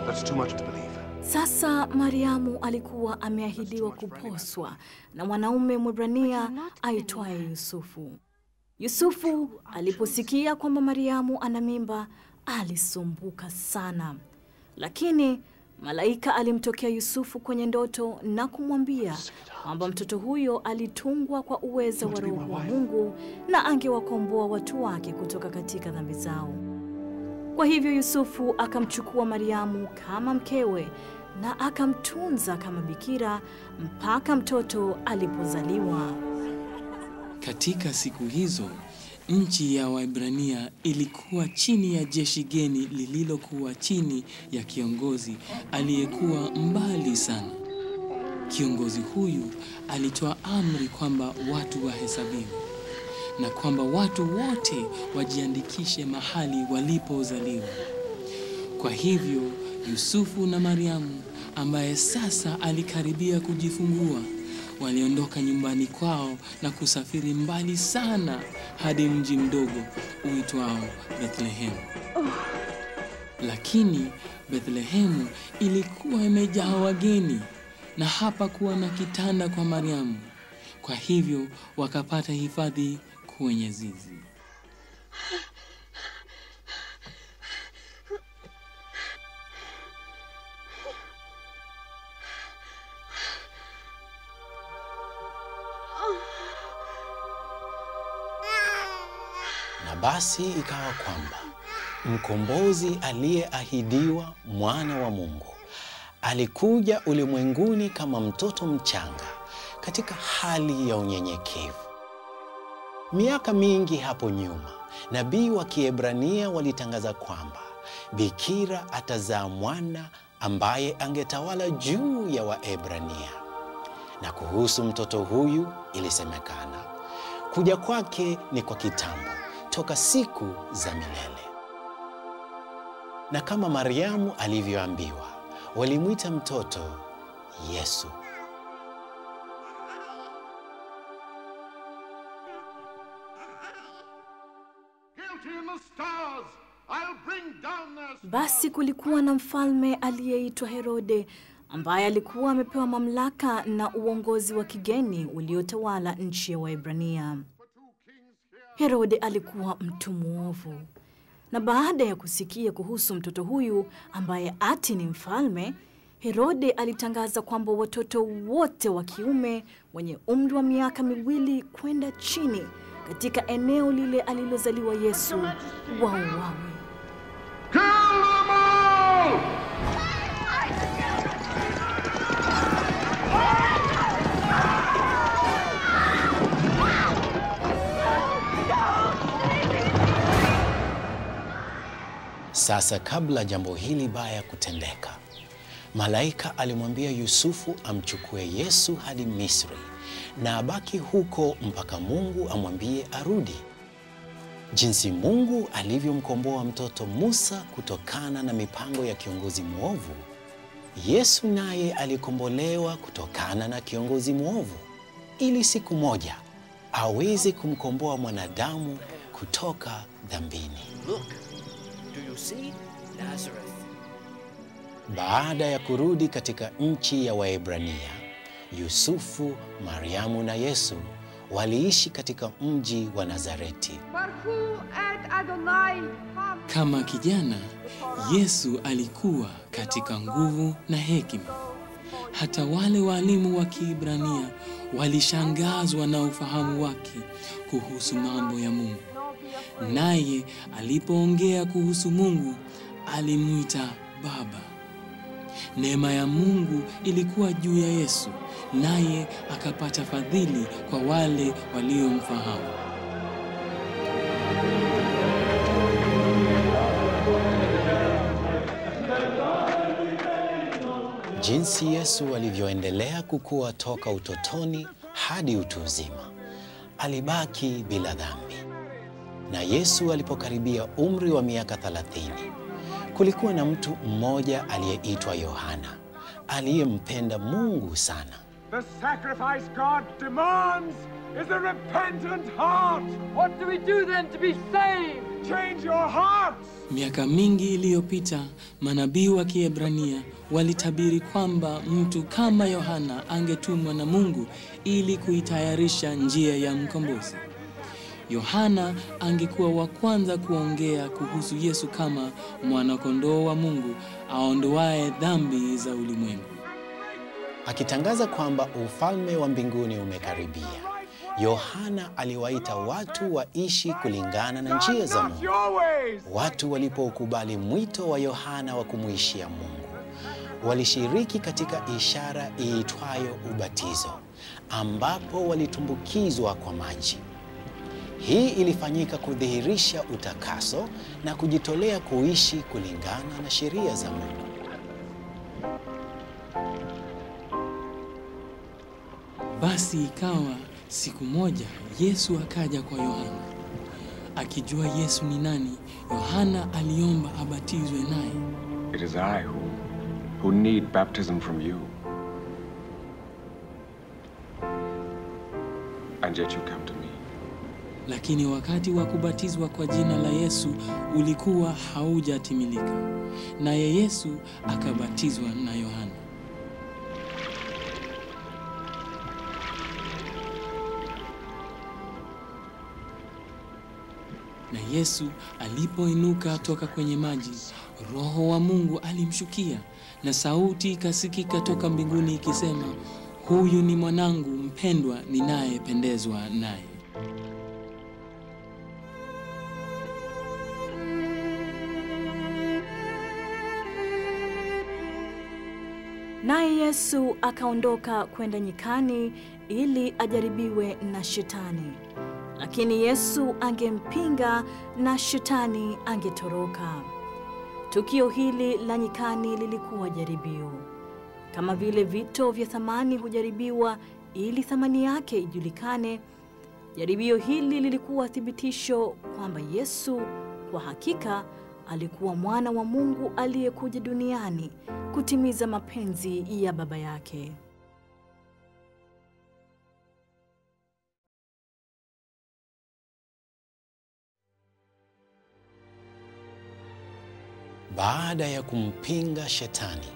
That's too much to believe. Sasa Mariamu alikuwa ameahidiwa kuposwa na mwanaume Mwebrania aitwaye Yusufu. Yusufu aliposikia kwamba Mariamu ana mimba alisumbuka sana, lakini malaika alimtokea Yusufu kwenye ndoto na kumwambia kwamba mtoto huyo alitungwa kwa uwezo wa Roho wa Mungu na angewakomboa watu wake kutoka katika dhambi zao. Kwa hivyo Yusufu akamchukua Mariamu kama mkewe na akamtunza kama bikira mpaka mtoto alipozaliwa. Katika siku hizo nchi ya Waibrania ilikuwa chini ya jeshi geni lililokuwa chini ya kiongozi aliyekuwa mbali sana. Kiongozi huyu alitoa amri kwamba watu wahesabiwe na kwamba watu wote wajiandikishe mahali walipozaliwa. Kwa hivyo Yusufu na Mariamu ambaye sasa alikaribia kujifungua waliondoka nyumbani kwao na kusafiri mbali sana hadi mji mdogo uitwao Bethlehemu. Lakini Bethlehemu ilikuwa imejaa wageni na hapa kuwa na kitanda kwa Mariamu. Kwa hivyo wakapata hifadhi kwenye zizi. Basi ikawa kwamba mkombozi aliyeahidiwa mwana wa Mungu alikuja ulimwenguni kama mtoto mchanga katika hali ya unyenyekevu. Miaka mingi hapo nyuma, nabii wa Kiebrania walitangaza kwamba bikira atazaa mwana ambaye angetawala juu ya Waebrania. Na kuhusu mtoto huyu ilisemekana kuja kwake ni kwa kitambo, toka siku za milele. Na kama Mariamu alivyoambiwa, walimwita mtoto Yesu. Basi kulikuwa na mfalme aliyeitwa Herode ambaye alikuwa amepewa mamlaka na uongozi wa kigeni uliotawala nchi ya Waebrania. Herode alikuwa mtu mwovu, na baada ya kusikia kuhusu mtoto huyu ambaye ati ni mfalme, Herode alitangaza kwamba watoto wote wa kiume wenye umri wa miaka miwili kwenda chini katika eneo lile alilozaliwa Yesu wauawe. Sasa kabla jambo hili baya kutendeka, malaika alimwambia Yusufu amchukue Yesu hadi Misri na abaki huko mpaka Mungu amwambie arudi. Jinsi Mungu alivyomkomboa mtoto Musa kutokana na mipango ya kiongozi mwovu, Yesu naye alikombolewa kutokana na kiongozi mwovu, ili siku moja aweze kumkomboa mwanadamu kutoka dhambini. Do you see Nazareth? Baada ya kurudi katika nchi ya Waebrania, Yusufu, Mariamu na Yesu waliishi katika mji wa Nazareti. Kama kijana, Yesu alikuwa katika nguvu na hekima. Hata wale waalimu wa Kiebrania walishangazwa na ufahamu wake kuhusu mambo ya Mungu. Naye alipoongea kuhusu Mungu, alimwita Baba. Neema ya Mungu ilikuwa juu ya Yesu, naye akapata fadhili kwa wale waliomfahamu. Jinsi Yesu alivyoendelea kukua toka utotoni hadi utu uzima, alibaki bila dhambi. Na Yesu alipokaribia umri wa miaka 30, kulikuwa na mtu mmoja aliyeitwa Yohana aliyempenda Mungu sana. The sacrifice God demands is a repentant heart. What do we do then to be saved? Change your hearts. Miaka mingi iliyopita, manabii wa Kiebrania walitabiri kwamba mtu kama Yohana angetumwa na Mungu ili kuitayarisha njia ya mkombozi. Yohana angekuwa wa kwanza kuongea kuhusu Yesu kama mwanakondoo wa Mungu aondoaye dhambi za ulimwengu. Akitangaza kwamba ufalme wa mbinguni umekaribia, Yohana aliwaita watu waishi kulingana na njia za Mungu. Watu walipoukubali mwito wa Yohana wa kumwishia Mungu, walishiriki katika ishara iitwayo ubatizo, ambapo walitumbukizwa kwa maji. Hii ilifanyika kudhihirisha utakaso na kujitolea kuishi kulingana na sheria za Mungu. Basi ikawa siku moja Yesu akaja kwa Yohana. Akijua Yesu ni nani, Yohana aliomba abatizwe naye. It is I who, who need baptism from you. And yet you come to. Lakini wakati wa kubatizwa kwa jina la Yesu ulikuwa haujatimilika, naye Yesu akabatizwa na Yohana. Na Yesu alipoinuka toka kwenye maji, Roho wa Mungu alimshukia, na sauti ikasikika toka mbinguni ikisema, huyu ni mwanangu mpendwa ninayependezwa naye. Naye Yesu akaondoka kwenda nyikani ili ajaribiwe na Shetani. Lakini Yesu angempinga na Shetani angetoroka. Tukio hili la nyikani lilikuwa jaribio. Kama vile vito vya thamani hujaribiwa ili thamani yake ijulikane, jaribio hili lilikuwa thibitisho kwamba Yesu kwa hakika alikuwa mwana wa Mungu aliyekuja duniani kutimiza mapenzi ya Baba yake. Baada ya kumpinga Shetani,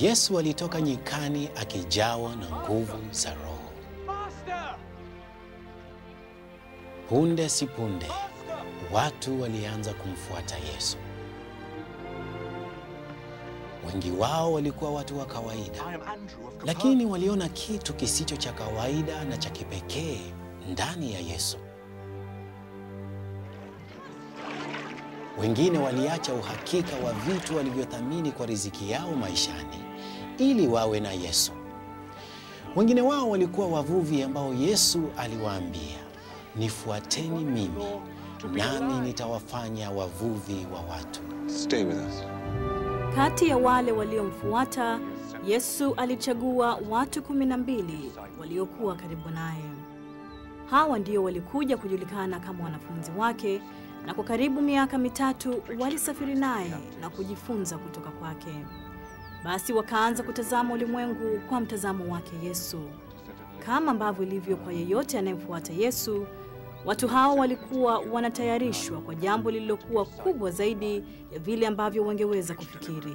Yesu alitoka nyikani akijawa na nguvu za Roho. Punde si punde, watu walianza kumfuata Yesu. Wengi wao walikuwa watu wa kawaida, lakini waliona kitu kisicho cha kawaida na cha kipekee ndani ya Yesu. Wengine waliacha uhakika wa vitu walivyothamini kwa riziki yao maishani ili wawe na Yesu. Wengine wao walikuwa wavuvi ambao Yesu aliwaambia, nifuateni mimi nami nitawafanya wavuvi wa watu. Stay with us. Kati ya wale waliomfuata Yesu alichagua watu kumi na mbili waliokuwa karibu naye. Hawa ndio walikuja kujulikana kama wanafunzi wake, na kwa karibu miaka mitatu walisafiri naye na kujifunza kutoka kwake. Basi wakaanza kutazama ulimwengu kwa mtazamo wake Yesu. Kama ambavyo ilivyo kwa yeyote anayemfuata Yesu, watu hao walikuwa wanatayarishwa kwa jambo lililokuwa kubwa zaidi ya vile ambavyo wangeweza kufikiri.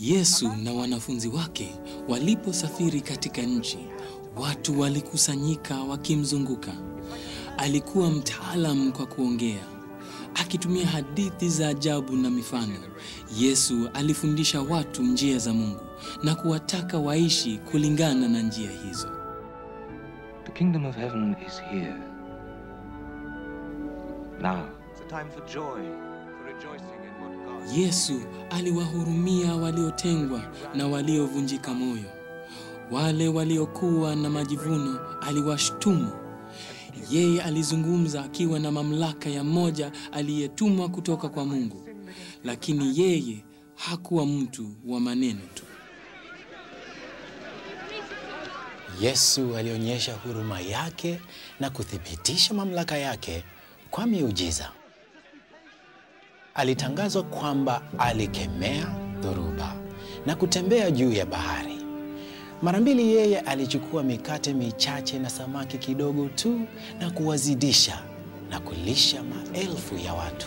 Yesu na wanafunzi wake waliposafiri katika nchi, watu walikusanyika wakimzunguka. Alikuwa mtaalamu kwa kuongea, akitumia hadithi za ajabu na mifano. Yesu alifundisha watu njia za Mungu na kuwataka waishi kulingana na njia hizo. The kingdom of heaven is here. Now, it's a time for joy, for rejoicing in what God Yesu aliwahurumia waliotengwa na waliovunjika moyo. Wale waliokuwa na majivuno aliwashtumu. Yeye alizungumza akiwa na mamlaka ya mmoja aliyetumwa kutoka kwa Mungu, lakini yeye hakuwa mtu wa maneno tu. Yesu alionyesha huruma yake na kuthibitisha mamlaka yake kwa miujiza. Alitangazwa kwamba alikemea dhoruba na kutembea juu ya bahari. Mara mbili yeye alichukua mikate michache na samaki kidogo tu na kuwazidisha na kulisha maelfu ya watu.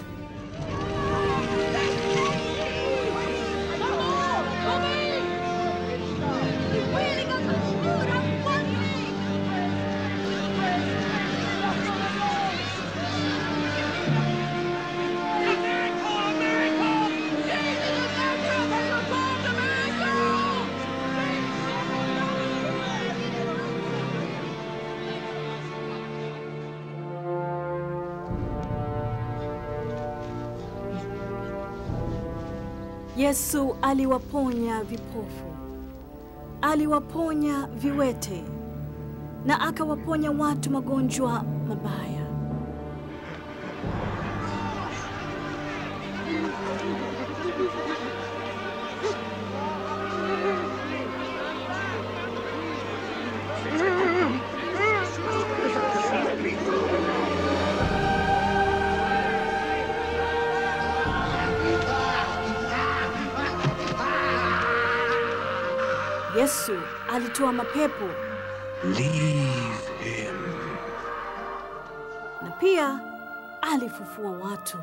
Yesu aliwaponya vipofu, aliwaponya viwete na akawaponya watu magonjwa mabaya. Alitoa mapepo Leave him. na pia alifufua watu.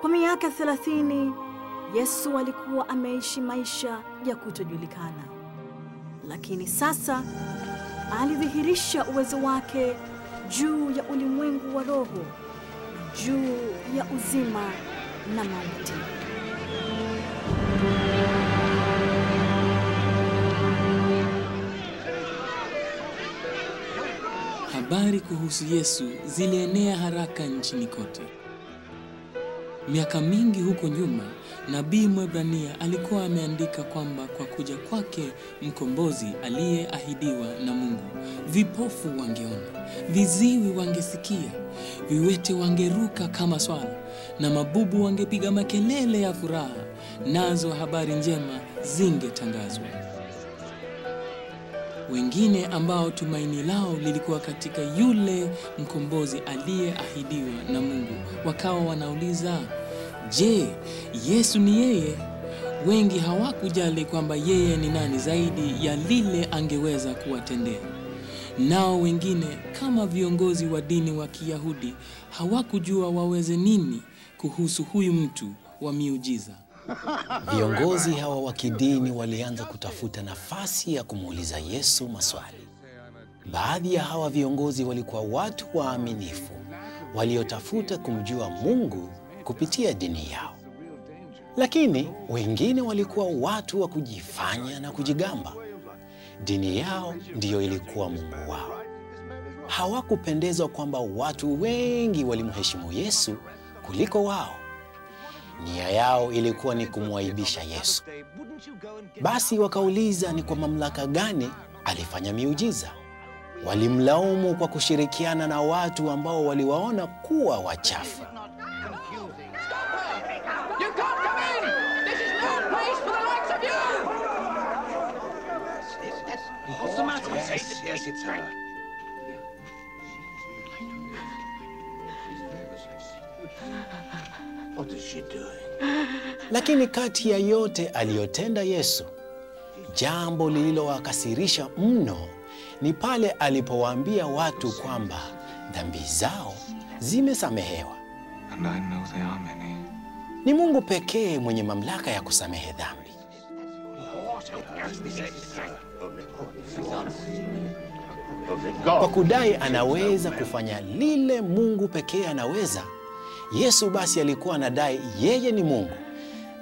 Kwa miaka thelathini Yesu alikuwa ameishi maisha ya kutojulikana, lakini sasa alidhihirisha uwezo wake juu ya ulimwengu wa roho juu ya uzima na mauti. Habari kuhusu Yesu zilienea haraka nchini kote. Miaka mingi huko nyuma, nabii Mwebrania alikuwa ameandika kwamba kwa kuja kwake mkombozi aliyeahidiwa na Mungu, vipofu wangeona, viziwi wangesikia, viwete wangeruka kama swala, na mabubu wangepiga makelele ya furaha, nazo habari njema zingetangazwa. Wengine ambao tumaini lao lilikuwa katika yule mkombozi aliyeahidiwa na Mungu wakawa wanauliza, je, Yesu ni yeye? Wengi hawakujali kwamba yeye ni nani zaidi ya lile angeweza kuwatendea. Nao wengine kama viongozi wa dini wa Kiyahudi hawakujua waweze nini kuhusu huyu mtu wa miujiza. Viongozi hawa wa kidini walianza kutafuta nafasi ya kumuuliza Yesu maswali. Baadhi ya hawa viongozi walikuwa watu waaminifu waliotafuta kumjua Mungu kupitia dini yao, lakini wengine walikuwa watu wa kujifanya na kujigamba. Dini yao ndiyo ilikuwa Mungu wao. Hawakupendezwa kwamba watu wengi walimheshimu Yesu kuliko wao. Nia yao ilikuwa ni kumwaibisha Yesu. Basi wakauliza ni kwa mamlaka gani alifanya miujiza. Walimlaumu kwa kushirikiana na watu ambao waliwaona kuwa wachafu. Yes, yes, it's her. What is she doing? Lakini kati ya yote aliyotenda Yesu, jambo lililowakasirisha mno ni pale alipowaambia watu kwamba dhambi zao zimesamehewa. And I know they are many. Ni Mungu pekee mwenye mamlaka ya kusamehe dhambi. Kwa kudai anaweza kufanya lile Mungu pekee anaweza, Yesu basi alikuwa anadai yeye ni Mungu,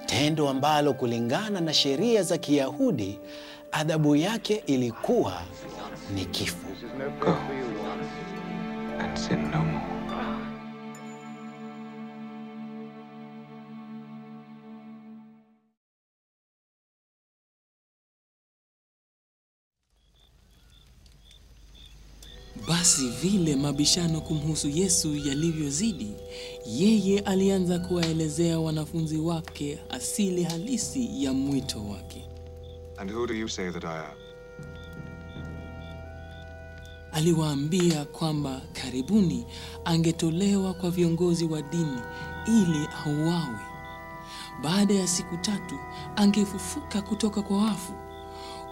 tendo ambalo kulingana na sheria za Kiyahudi adhabu yake ilikuwa ni kifo. Basi vile mabishano kumhusu Yesu yalivyozidi, yeye alianza kuwaelezea wanafunzi wake asili halisi ya mwito wake. And who do you say that I am? Aliwaambia kwamba karibuni angetolewa kwa viongozi wa dini ili auawe. Baada ya siku tatu angefufuka kutoka kwa wafu.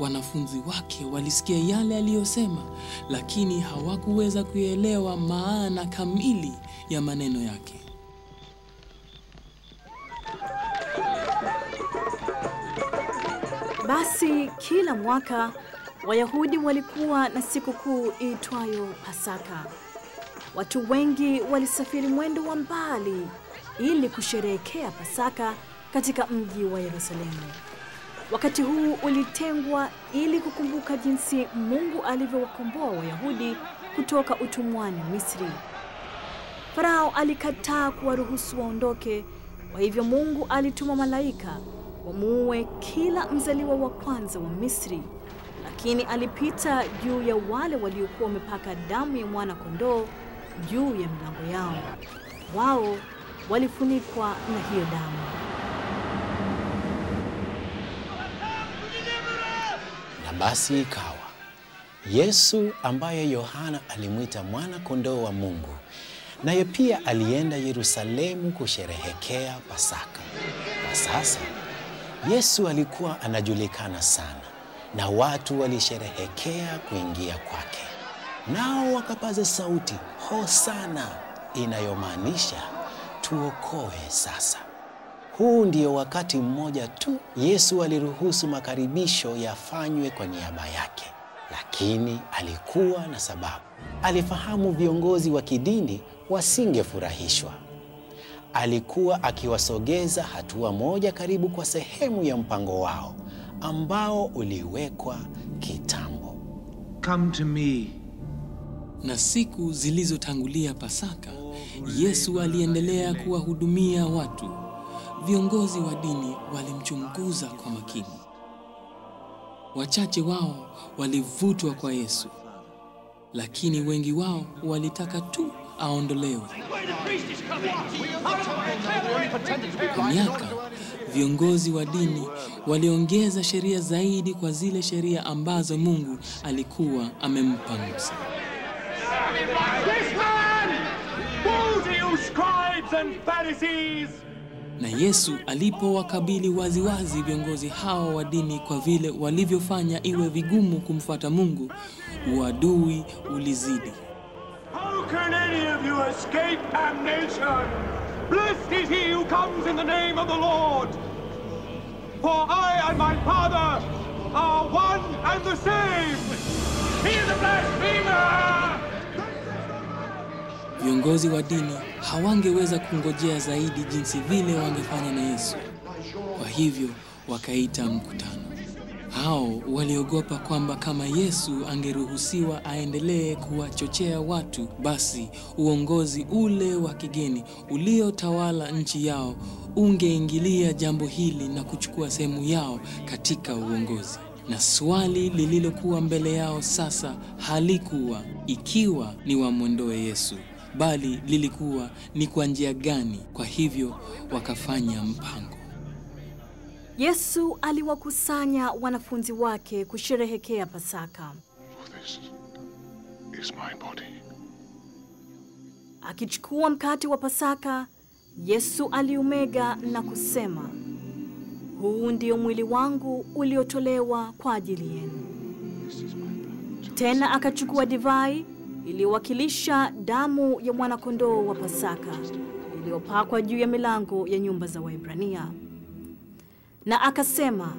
Wanafunzi wake walisikia yale aliyosema, lakini hawakuweza kuelewa maana kamili ya maneno yake. Basi kila mwaka Wayahudi walikuwa na sikukuu iitwayo Pasaka. Watu wengi walisafiri mwendo wa mbali ili kusherehekea Pasaka katika mji wa Yerusalemu. Wakati huu ulitengwa ili kukumbuka jinsi Mungu alivyowakomboa Wayahudi kutoka utumwani Misri. Farao alikataa kuwaruhusu waondoke Kwa hivyo Mungu alituma malaika wamuue kila mzaliwa wa kwanza wa Misri, lakini alipita juu ya wale waliokuwa wamepaka damu ya mwana kondoo juu ya milango yao. Wao walifunikwa na hiyo damu. Basi ikawa Yesu ambaye Yohana alimwita mwana kondoo wa Mungu, naye pia alienda Yerusalemu kusherehekea Pasaka. Kwa sasa Yesu alikuwa anajulikana sana, na watu walisherehekea kuingia kwake, nao wakapaza sauti Hosana, inayomaanisha tuokoe sasa. Huu ndio wakati mmoja tu Yesu aliruhusu makaribisho yafanywe kwa niaba yake, lakini alikuwa na sababu. Alifahamu viongozi wa kidini wasingefurahishwa. Alikuwa akiwasogeza hatua moja karibu kwa sehemu ya mpango wao ambao uliwekwa kitambo. Come to me. Na siku zilizotangulia Pasaka, Yesu aliendelea kuwahudumia watu. Viongozi wa dini walimchunguza kwa makini. Wachache wao walivutwa kwa Yesu, lakini wengi wao walitaka tu aondolewe. Kwa miaka, viongozi wa dini waliongeza sheria zaidi kwa zile sheria ambazo Mungu alikuwa amempa Musa. This man! To you, scribes and Pharisees! Na Yesu alipowakabili waziwazi viongozi hawa wa dini kwa vile walivyofanya iwe vigumu kumfuata Mungu, uadui ulizidi. How can any of you escape damnation? Blessed is he who comes in the name of the Lord. For I and my Father are one and the same. He is a blasphemer! Viongozi wa dini hawangeweza kungojea zaidi jinsi vile wangefanya na Yesu. Kwa hivyo wakaita mkutano. Hao waliogopa kwamba kama Yesu angeruhusiwa aendelee kuwachochea watu, basi uongozi ule wa kigeni uliotawala nchi yao ungeingilia jambo hili na kuchukua sehemu yao katika uongozi. Na swali lililokuwa mbele yao sasa halikuwa ikiwa ni wamwondoe Yesu, bali lilikuwa ni kwa njia gani. Kwa hivyo wakafanya mpango. Yesu aliwakusanya wanafunzi wake kusherehekea Pasaka. This is my body. Akichukua mkate wa Pasaka, Yesu aliumega na kusema, huu ndio mwili wangu uliotolewa kwa ajili yenu. Tena akachukua divai iliyowakilisha damu ya mwanakondoo wa Pasaka iliyopakwa juu ya milango ya nyumba za Waebrania, na akasema,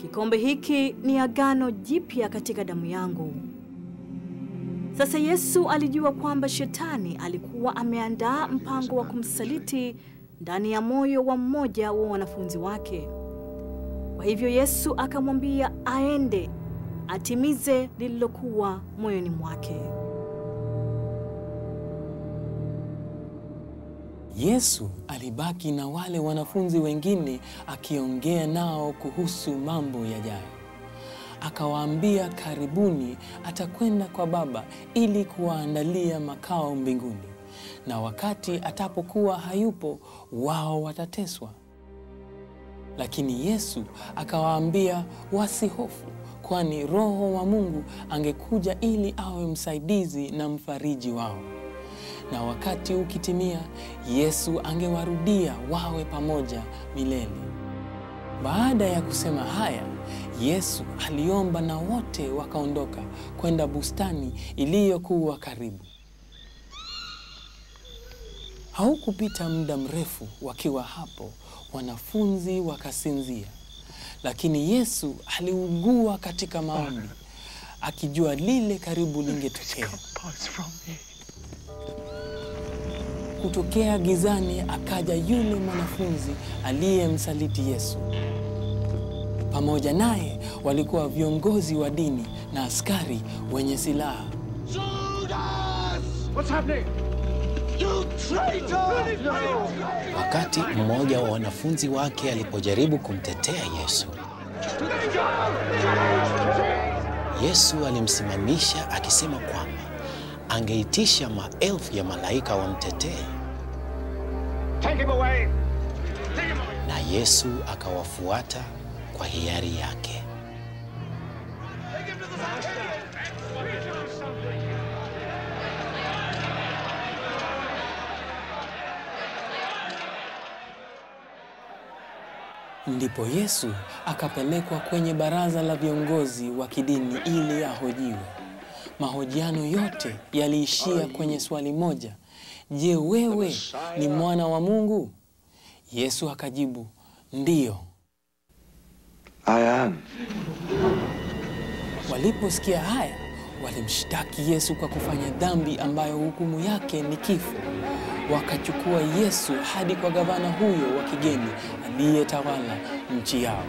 kikombe hiki ni agano jipya katika damu yangu. Sasa Yesu alijua kwamba shetani alikuwa ameandaa mpango wa kumsaliti ndani ya moyo wa mmoja wa wanafunzi wake. Kwa hivyo Yesu akamwambia aende atimize lililokuwa moyoni mwake. Yesu alibaki na wale wanafunzi wengine akiongea nao kuhusu mambo yajayo. Akawaambia karibuni atakwenda kwa Baba ili kuwaandalia makao mbinguni, na wakati atapokuwa hayupo, wao watateswa. Lakini Yesu akawaambia wasihofu, kwani Roho wa Mungu angekuja ili awe msaidizi na mfariji wao na wakati ukitimia, Yesu angewarudia wawe pamoja milele. Baada ya kusema haya, Yesu aliomba na wote wakaondoka kwenda bustani iliyokuwa karibu. Haukupita muda mrefu wakiwa hapo, wanafunzi wakasinzia, lakini Yesu aliugua katika maombi, akijua lile karibu lingetokea. Kutokea gizani akaja yule mwanafunzi aliyemsaliti Yesu. Pamoja naye walikuwa viongozi wa dini na askari wenye silaha. Wakati mmoja wa wanafunzi wake alipojaribu kumtetea Yesu, Yesu alimsimamisha akisema kwamba angeitisha maelfu ya malaika wamtetee, na Yesu akawafuata kwa hiari yake. Ndipo Yesu akapelekwa kwenye baraza la viongozi wa kidini ili ahojiwe. Mahojiano yote yaliishia kwenye swali moja: Je, wewe ni mwana wa Mungu? Yesu akajibu, ndiyo. I am. Waliposikia haya, walimshtaki Yesu kwa kufanya dhambi ambayo hukumu yake ni kifo. Wakachukua Yesu hadi kwa gavana huyo wa kigeni aliyetawala nchi yao.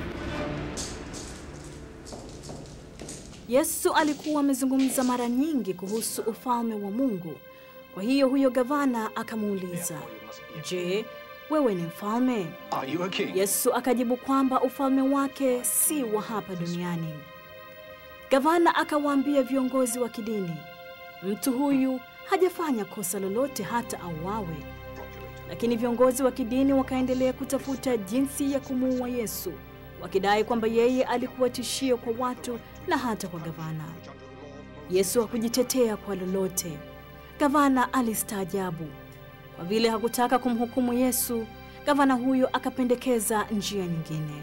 Yesu alikuwa amezungumza mara nyingi kuhusu ufalme wa Mungu. Kwa hiyo huyo gavana akamuuliza, "Je, wewe ni mfalme?" Yesu akajibu kwamba ufalme wake si wa hapa duniani. Gavana akawaambia viongozi wa kidini, mtu huyu hajafanya kosa lolote hata auawe. Lakini viongozi wa kidini wakaendelea kutafuta jinsi ya kumuua Yesu, wakidai kwamba yeye alikuwa tishio kwa watu na hata kwa gavana. Yesu hakujitetea kwa lolote. Gavana alistaajabu. Kwa vile hakutaka kumhukumu Yesu, gavana huyo akapendekeza njia nyingine.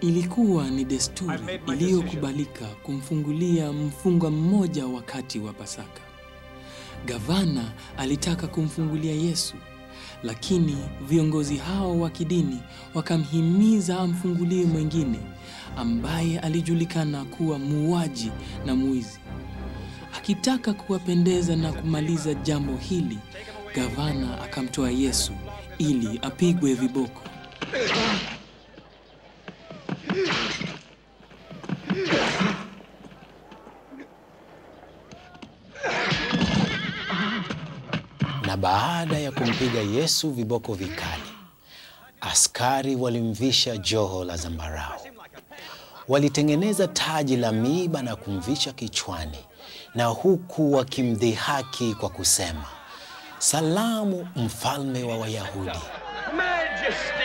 Ilikuwa ni desturi iliyokubalika kumfungulia mfungwa mmoja wakati wa Pasaka. Gavana alitaka kumfungulia Yesu, lakini viongozi hao wa kidini wakamhimiza amfungulie mwingine ambaye alijulikana kuwa muuaji na mwizi. Akitaka kuwapendeza na kumaliza jambo hili, gavana akamtoa Yesu ili apigwe viboko. Na baada ya kumpiga Yesu viboko vikali, askari walimvisha joho la zambarau. Walitengeneza taji la miiba na kumvisha kichwani, na huku wakimdhihaki kwa kusema, Salamu mfalme wa Wayahudi. Majesty!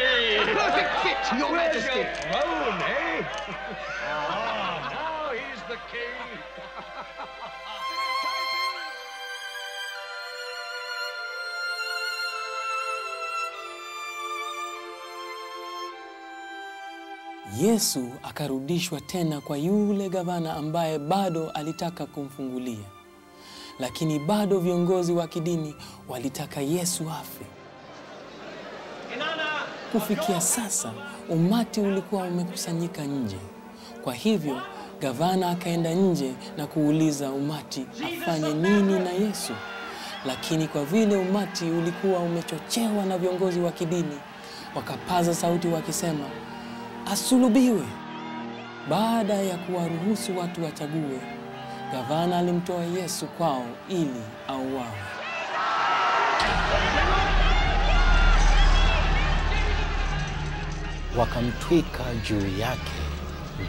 Yesu akarudishwa tena kwa yule gavana ambaye bado alitaka kumfungulia, lakini bado viongozi wa kidini walitaka Yesu afe. Kufikia sasa, umati ulikuwa umekusanyika nje. Kwa hivyo gavana akaenda nje na kuuliza umati afanye nini na Yesu, lakini kwa vile umati ulikuwa umechochewa na viongozi wa kidini, wakapaza sauti wakisema asulubiwe. Baada ya kuwaruhusu watu wachague, gavana alimtoa Yesu kwao ili auawe. Wakamtwika juu yake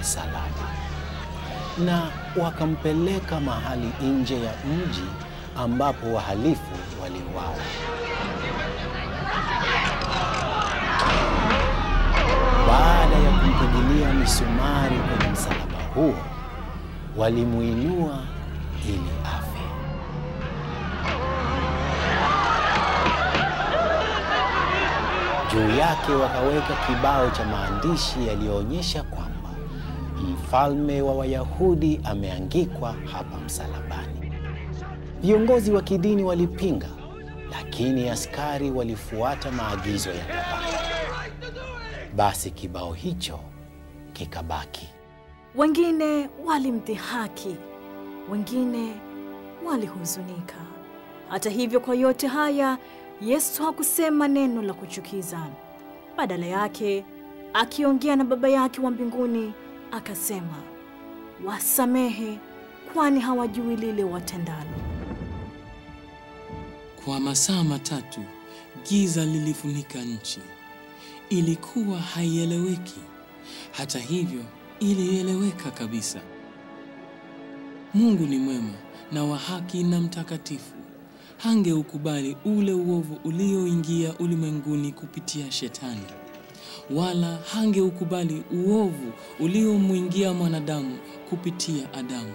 msalaba na wakampeleka mahali nje ya mji ambapo wahalifu waliuawa. Baada ya kumpigilia misumari kwenye msalaba huo, walimuinua ili afe. Juu yake wakaweka kibao cha maandishi yaliyoonyesha kwamba mfalme wa Wayahudi ameangikwa hapa msalabani. Viongozi wa kidini walipinga, lakini askari walifuata maagizo ya gavana. Basi kibao hicho kikabaki. Wengine walimdhihaki, wengine walihuzunika. Hata hivyo, kwa yote haya Yesu hakusema neno la kuchukiza. Badala yake, akiongea na Baba yake wa mbinguni, akasema, wasamehe, kwani hawajui lile watendalo. Kwa masaa matatu giza lilifunika nchi. Ilikuwa haieleweki. Hata hivyo, ilieleweka kabisa. Mungu ni mwema na wa haki na mtakatifu. Hangeukubali ule uovu ulioingia ulimwenguni kupitia Shetani, wala hangeukubali uovu uliomwingia mwanadamu kupitia Adamu.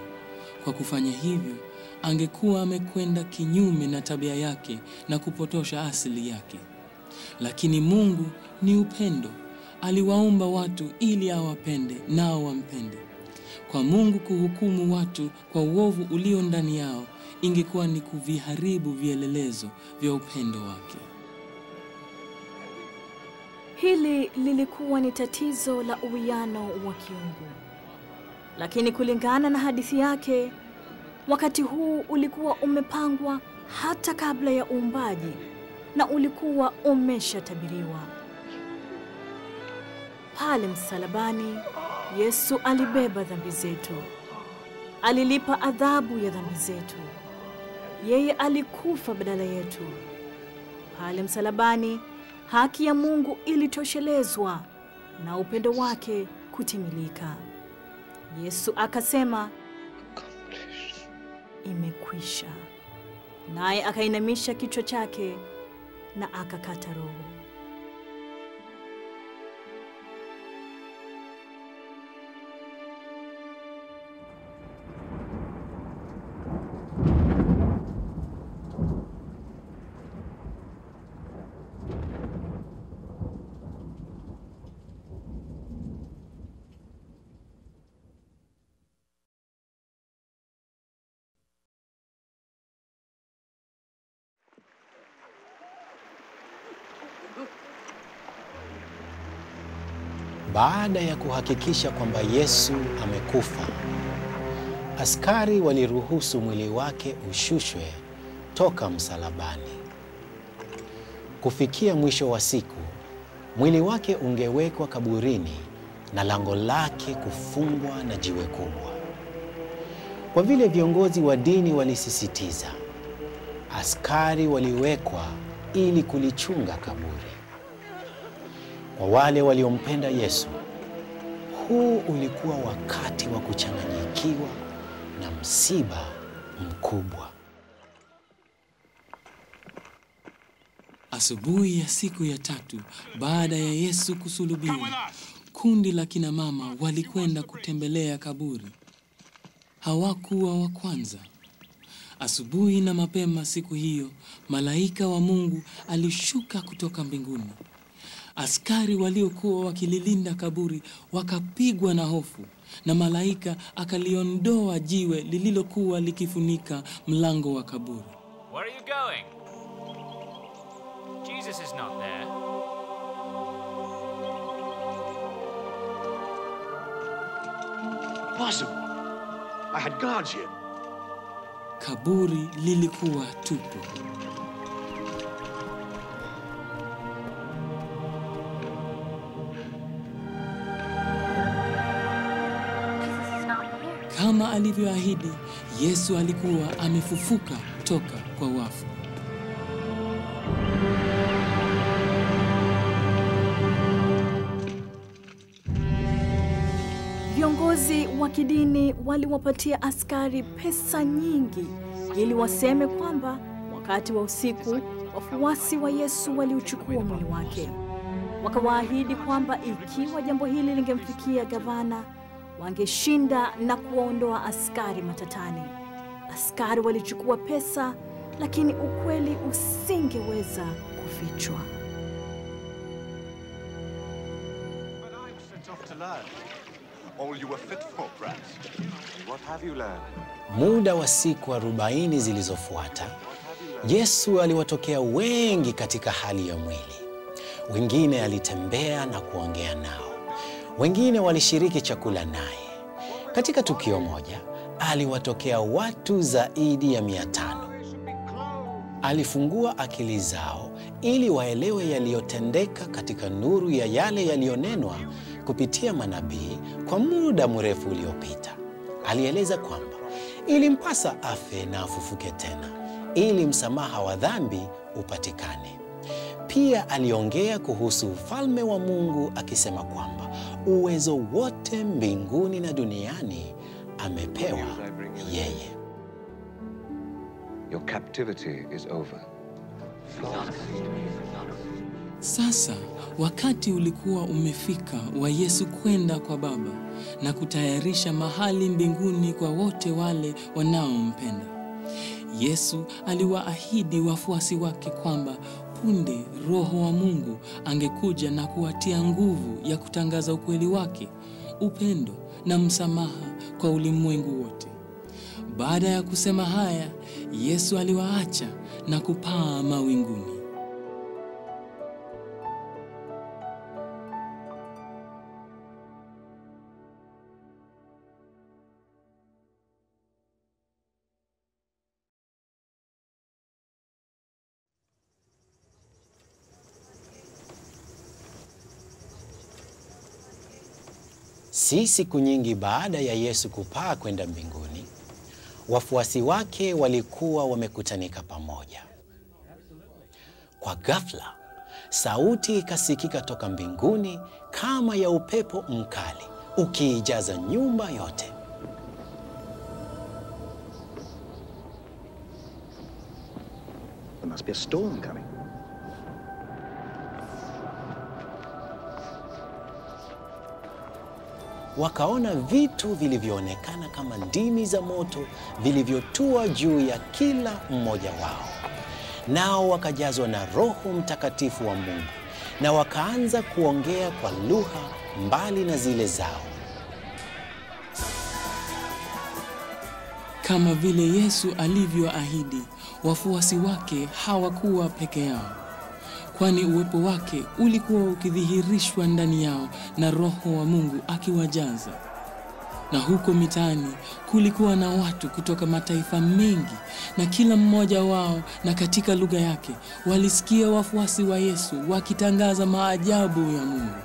Kwa kufanya hivyo, angekuwa amekwenda kinyume na tabia yake na kupotosha asili yake. Lakini Mungu ni upendo. Aliwaumba watu ili awapende nao wampende. Kwa Mungu kuhukumu watu kwa uovu ulio ndani yao ingekuwa ni kuviharibu vielelezo vya upendo wake. Hili lilikuwa ni tatizo la uwiano wa kiungu, lakini kulingana na hadithi yake, wakati huu ulikuwa umepangwa hata kabla ya uumbaji na ulikuwa umeshatabiriwa. Pale msalabani, Yesu alibeba dhambi zetu, alilipa adhabu ya dhambi zetu. Yeye alikufa badala yetu. Pale msalabani, haki ya Mungu ilitoshelezwa na upendo wake kutimilika. Yesu akasema, imekwisha, naye akainamisha kichwa chake na akakata roho. Baada ya kuhakikisha kwamba Yesu amekufa, askari waliruhusu mwili wake ushushwe toka msalabani. Kufikia mwisho wa siku, mwili wake ungewekwa kaburini na lango lake kufungwa na jiwe kubwa. Kwa vile viongozi wa dini walisisitiza, askari waliwekwa ili kulichunga kaburi. Kwa wale waliompenda Yesu, huu ulikuwa wakati wa kuchanganyikiwa na msiba mkubwa. Asubuhi ya siku ya tatu baada ya Yesu kusulubiwa, kundi la kina mama walikwenda kutembelea kaburi. Hawakuwa wa kwanza. Asubuhi na mapema siku hiyo, malaika wa Mungu alishuka kutoka mbinguni. Askari waliokuwa wakililinda kaburi wakapigwa na hofu, na malaika akaliondoa jiwe lililokuwa likifunika mlango wa kaburi. Where are you going? Jesus is not there. Possible. I had guards here. Kaburi lilikuwa tupu. Kama alivyoahidi, Yesu alikuwa amefufuka toka kwa wafu. Viongozi wa kidini waliwapatia askari pesa nyingi ili waseme kwamba wakati wa usiku wafuasi wa Yesu waliuchukua mwili wake. Wakawaahidi kwamba ikiwa jambo hili lingemfikia gavana, wangeshinda na kuwaondoa askari matatani. Askari walichukua pesa, lakini ukweli usingeweza kufichwa. Muda wa siku arobaini zilizofuata, Yesu aliwatokea wengi katika hali ya mwili. Wengine alitembea na kuongea nao, wengine walishiriki chakula naye. Katika tukio moja, aliwatokea watu zaidi ya mia tano. Alifungua akili zao ili waelewe yaliyotendeka katika nuru ya yale yaliyonenwa kupitia manabii kwa muda mrefu uliopita. Alieleza kwamba ilimpasa afe na afufuke tena ili msamaha wa dhambi upatikane. Pia aliongea kuhusu ufalme wa Mungu akisema kwamba uwezo wote mbinguni na duniani amepewa yeye. Your captivity is over. Sasa wakati ulikuwa umefika wa Yesu kwenda kwa Baba na kutayarisha mahali mbinguni kwa wote wale wanaompenda. Yesu aliwaahidi wafuasi wake kwamba punde Roho wa Mungu angekuja na kuwatia nguvu ya kutangaza ukweli wake, upendo na msamaha kwa ulimwengu wote. Baada ya kusema haya, Yesu aliwaacha na kupaa mawinguni. Si siku nyingi baada ya Yesu kupaa kwenda mbinguni, wafuasi wake walikuwa wamekutanika pamoja. Kwa ghafla, sauti ikasikika toka mbinguni kama ya upepo mkali ukiijaza nyumba yote. There must be a storm coming. Wakaona vitu vilivyoonekana kama ndimi za moto vilivyotua juu ya kila mmoja wao. Nao wakajazwa na Roho Mtakatifu wa Mungu na wakaanza kuongea kwa lugha mbali na zile zao. Kama vile Yesu alivyoahidi, wafuasi wake hawakuwa peke yao, kwani uwepo wake ulikuwa ukidhihirishwa ndani yao na Roho wa Mungu akiwajaza. Na huko mitaani kulikuwa na watu kutoka mataifa mengi, na kila mmoja wao na katika lugha yake walisikia wafuasi wa Yesu wakitangaza maajabu ya Mungu.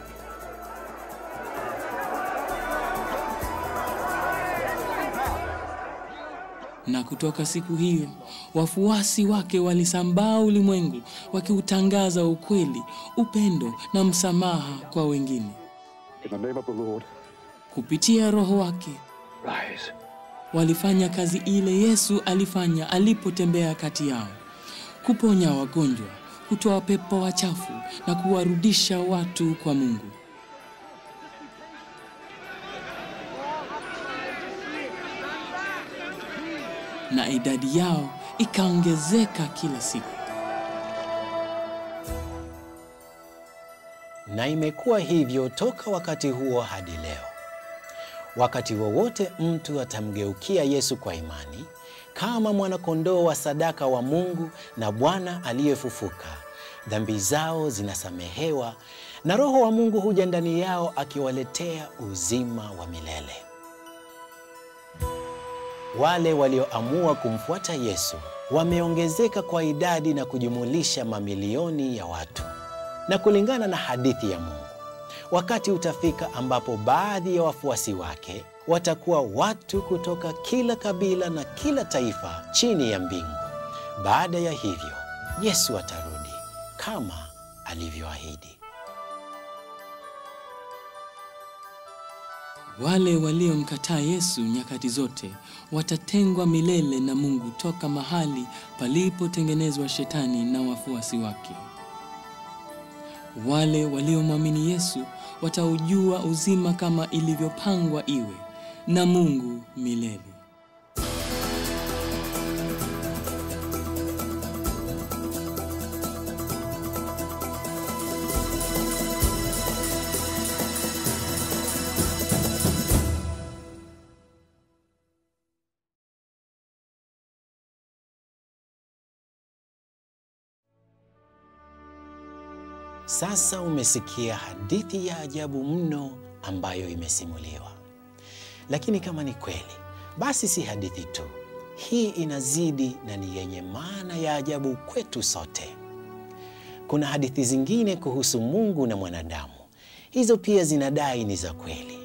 Na kutoka siku hiyo wafuasi wake walisambaa ulimwengu wakiutangaza ukweli, upendo na msamaha kwa wengine. In the name of the Lord, Kupitia Roho wake rise. walifanya kazi ile Yesu alifanya alipotembea kati yao: kuponya wagonjwa, kutoa pepo wachafu na kuwarudisha watu kwa Mungu. Na idadi yao ikaongezeka kila siku. Na imekuwa hivyo toka wakati huo hadi leo. Wakati wowote mtu atamgeukia Yesu kwa imani kama mwanakondoo wa sadaka wa Mungu na Bwana aliyefufuka, dhambi zao zinasamehewa na Roho wa Mungu huja ndani yao akiwaletea uzima wa milele. Wale walioamua kumfuata Yesu wameongezeka kwa idadi na kujumulisha mamilioni ya watu. Na kulingana na hadithi ya Mungu, wakati utafika ambapo baadhi ya wafuasi wake watakuwa watu kutoka kila kabila na kila taifa chini ya mbingu. Baada ya hivyo, Yesu atarudi kama alivyoahidi. Wale waliomkataa Yesu nyakati zote watatengwa milele na Mungu toka mahali palipotengenezwa shetani na wafuasi wake. Wale waliomwamini Yesu wataujua uzima kama ilivyopangwa iwe na Mungu milele. Sasa umesikia hadithi ya ajabu mno ambayo imesimuliwa. Lakini kama ni kweli, basi si hadithi tu. Hii inazidi na ni yenye maana ya ajabu kwetu sote. Kuna hadithi zingine kuhusu Mungu na mwanadamu. Hizo pia zinadai ni za kweli.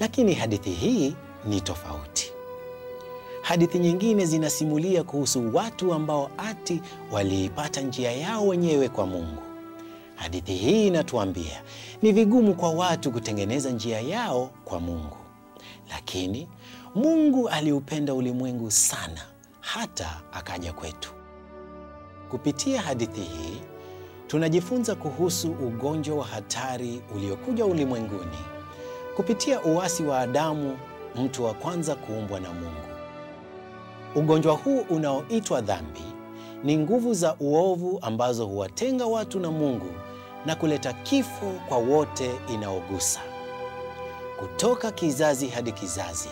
Lakini hadithi hii ni tofauti. Hadithi nyingine zinasimulia kuhusu watu ambao ati waliipata njia yao wenyewe kwa Mungu. Hadithi hii inatuambia ni vigumu kwa watu kutengeneza njia yao kwa Mungu, lakini Mungu aliupenda ulimwengu sana hata akaja kwetu. Kupitia hadithi hii tunajifunza kuhusu ugonjwa wa hatari uliokuja ulimwenguni kupitia uasi wa Adamu, mtu wa kwanza kuumbwa na Mungu. Ugonjwa huu unaoitwa dhambi ni nguvu za uovu ambazo huwatenga watu na Mungu na kuleta kifo kwa wote inaogusa. Kutoka kizazi hadi kizazi,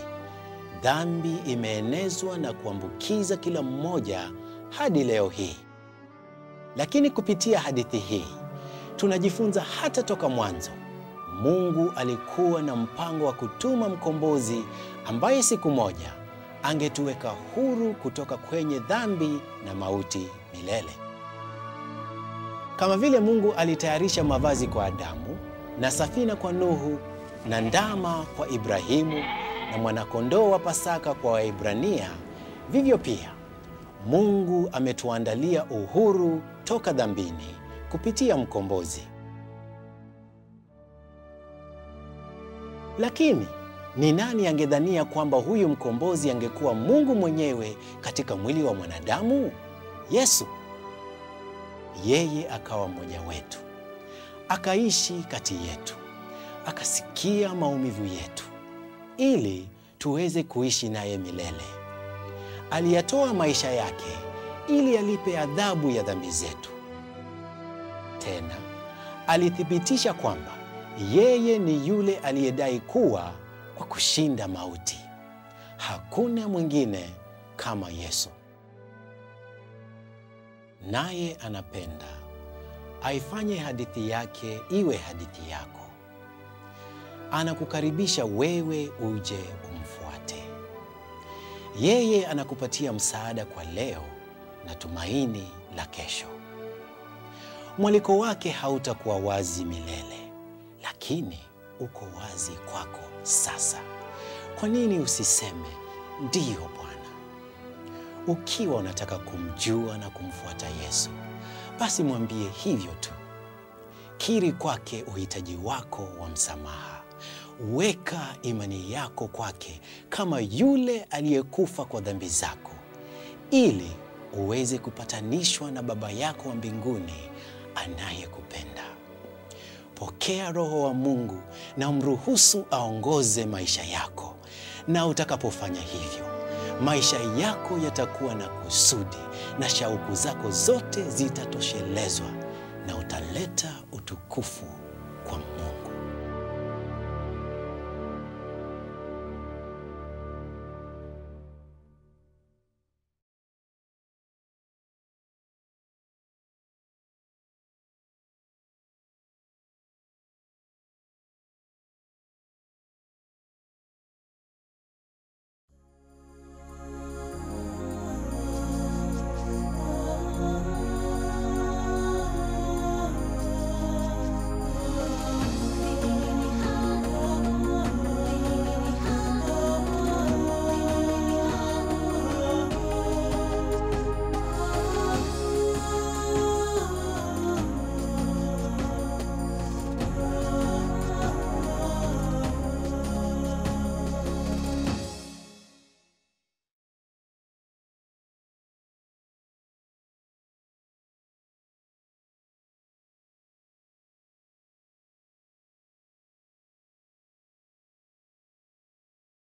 dhambi imeenezwa na kuambukiza kila mmoja hadi leo hii. Lakini kupitia hadithi hii tunajifunza hata toka mwanzo Mungu alikuwa na mpango wa kutuma mkombozi ambaye siku moja angetuweka huru kutoka kwenye dhambi na mauti milele. Kama vile Mungu alitayarisha mavazi kwa Adamu na safina kwa Nuhu na ndama kwa Ibrahimu na mwanakondoo wa Pasaka kwa waibrania vivyo pia Mungu ametuandalia uhuru toka dhambini kupitia mkombozi. Lakini ni nani angedhania kwamba huyu mkombozi angekuwa Mungu mwenyewe katika mwili wa mwanadamu? Yesu. Yeye akawa mmoja wetu, akaishi kati yetu, akasikia maumivu yetu ili tuweze kuishi naye milele. Aliyatoa maisha yake ili alipe adhabu ya dhambi zetu. Tena alithibitisha kwamba yeye ni yule aliyedai kuwa kwa kushinda mauti. Hakuna mwingine kama Yesu. Naye anapenda aifanye hadithi yake iwe hadithi yako. Anakukaribisha wewe uje umfuate. Yeye anakupatia msaada kwa leo na tumaini la kesho. Mwaliko wake hautakuwa wazi milele, lakini uko wazi kwako sasa. Kwa nini usiseme ndiyo? Ukiwa unataka kumjua na kumfuata Yesu, basi mwambie hivyo tu. Kiri kwake uhitaji wako wa msamaha. Weka imani yako kwake kama yule aliyekufa kwa dhambi zako, ili uweze kupatanishwa na Baba yako wa mbinguni anayekupenda. Pokea Roho wa Mungu na mruhusu aongoze maisha yako, na utakapofanya hivyo, maisha yako yatakuwa na kusudi na shauku zako zote zitatoshelezwa na utaleta utukufu.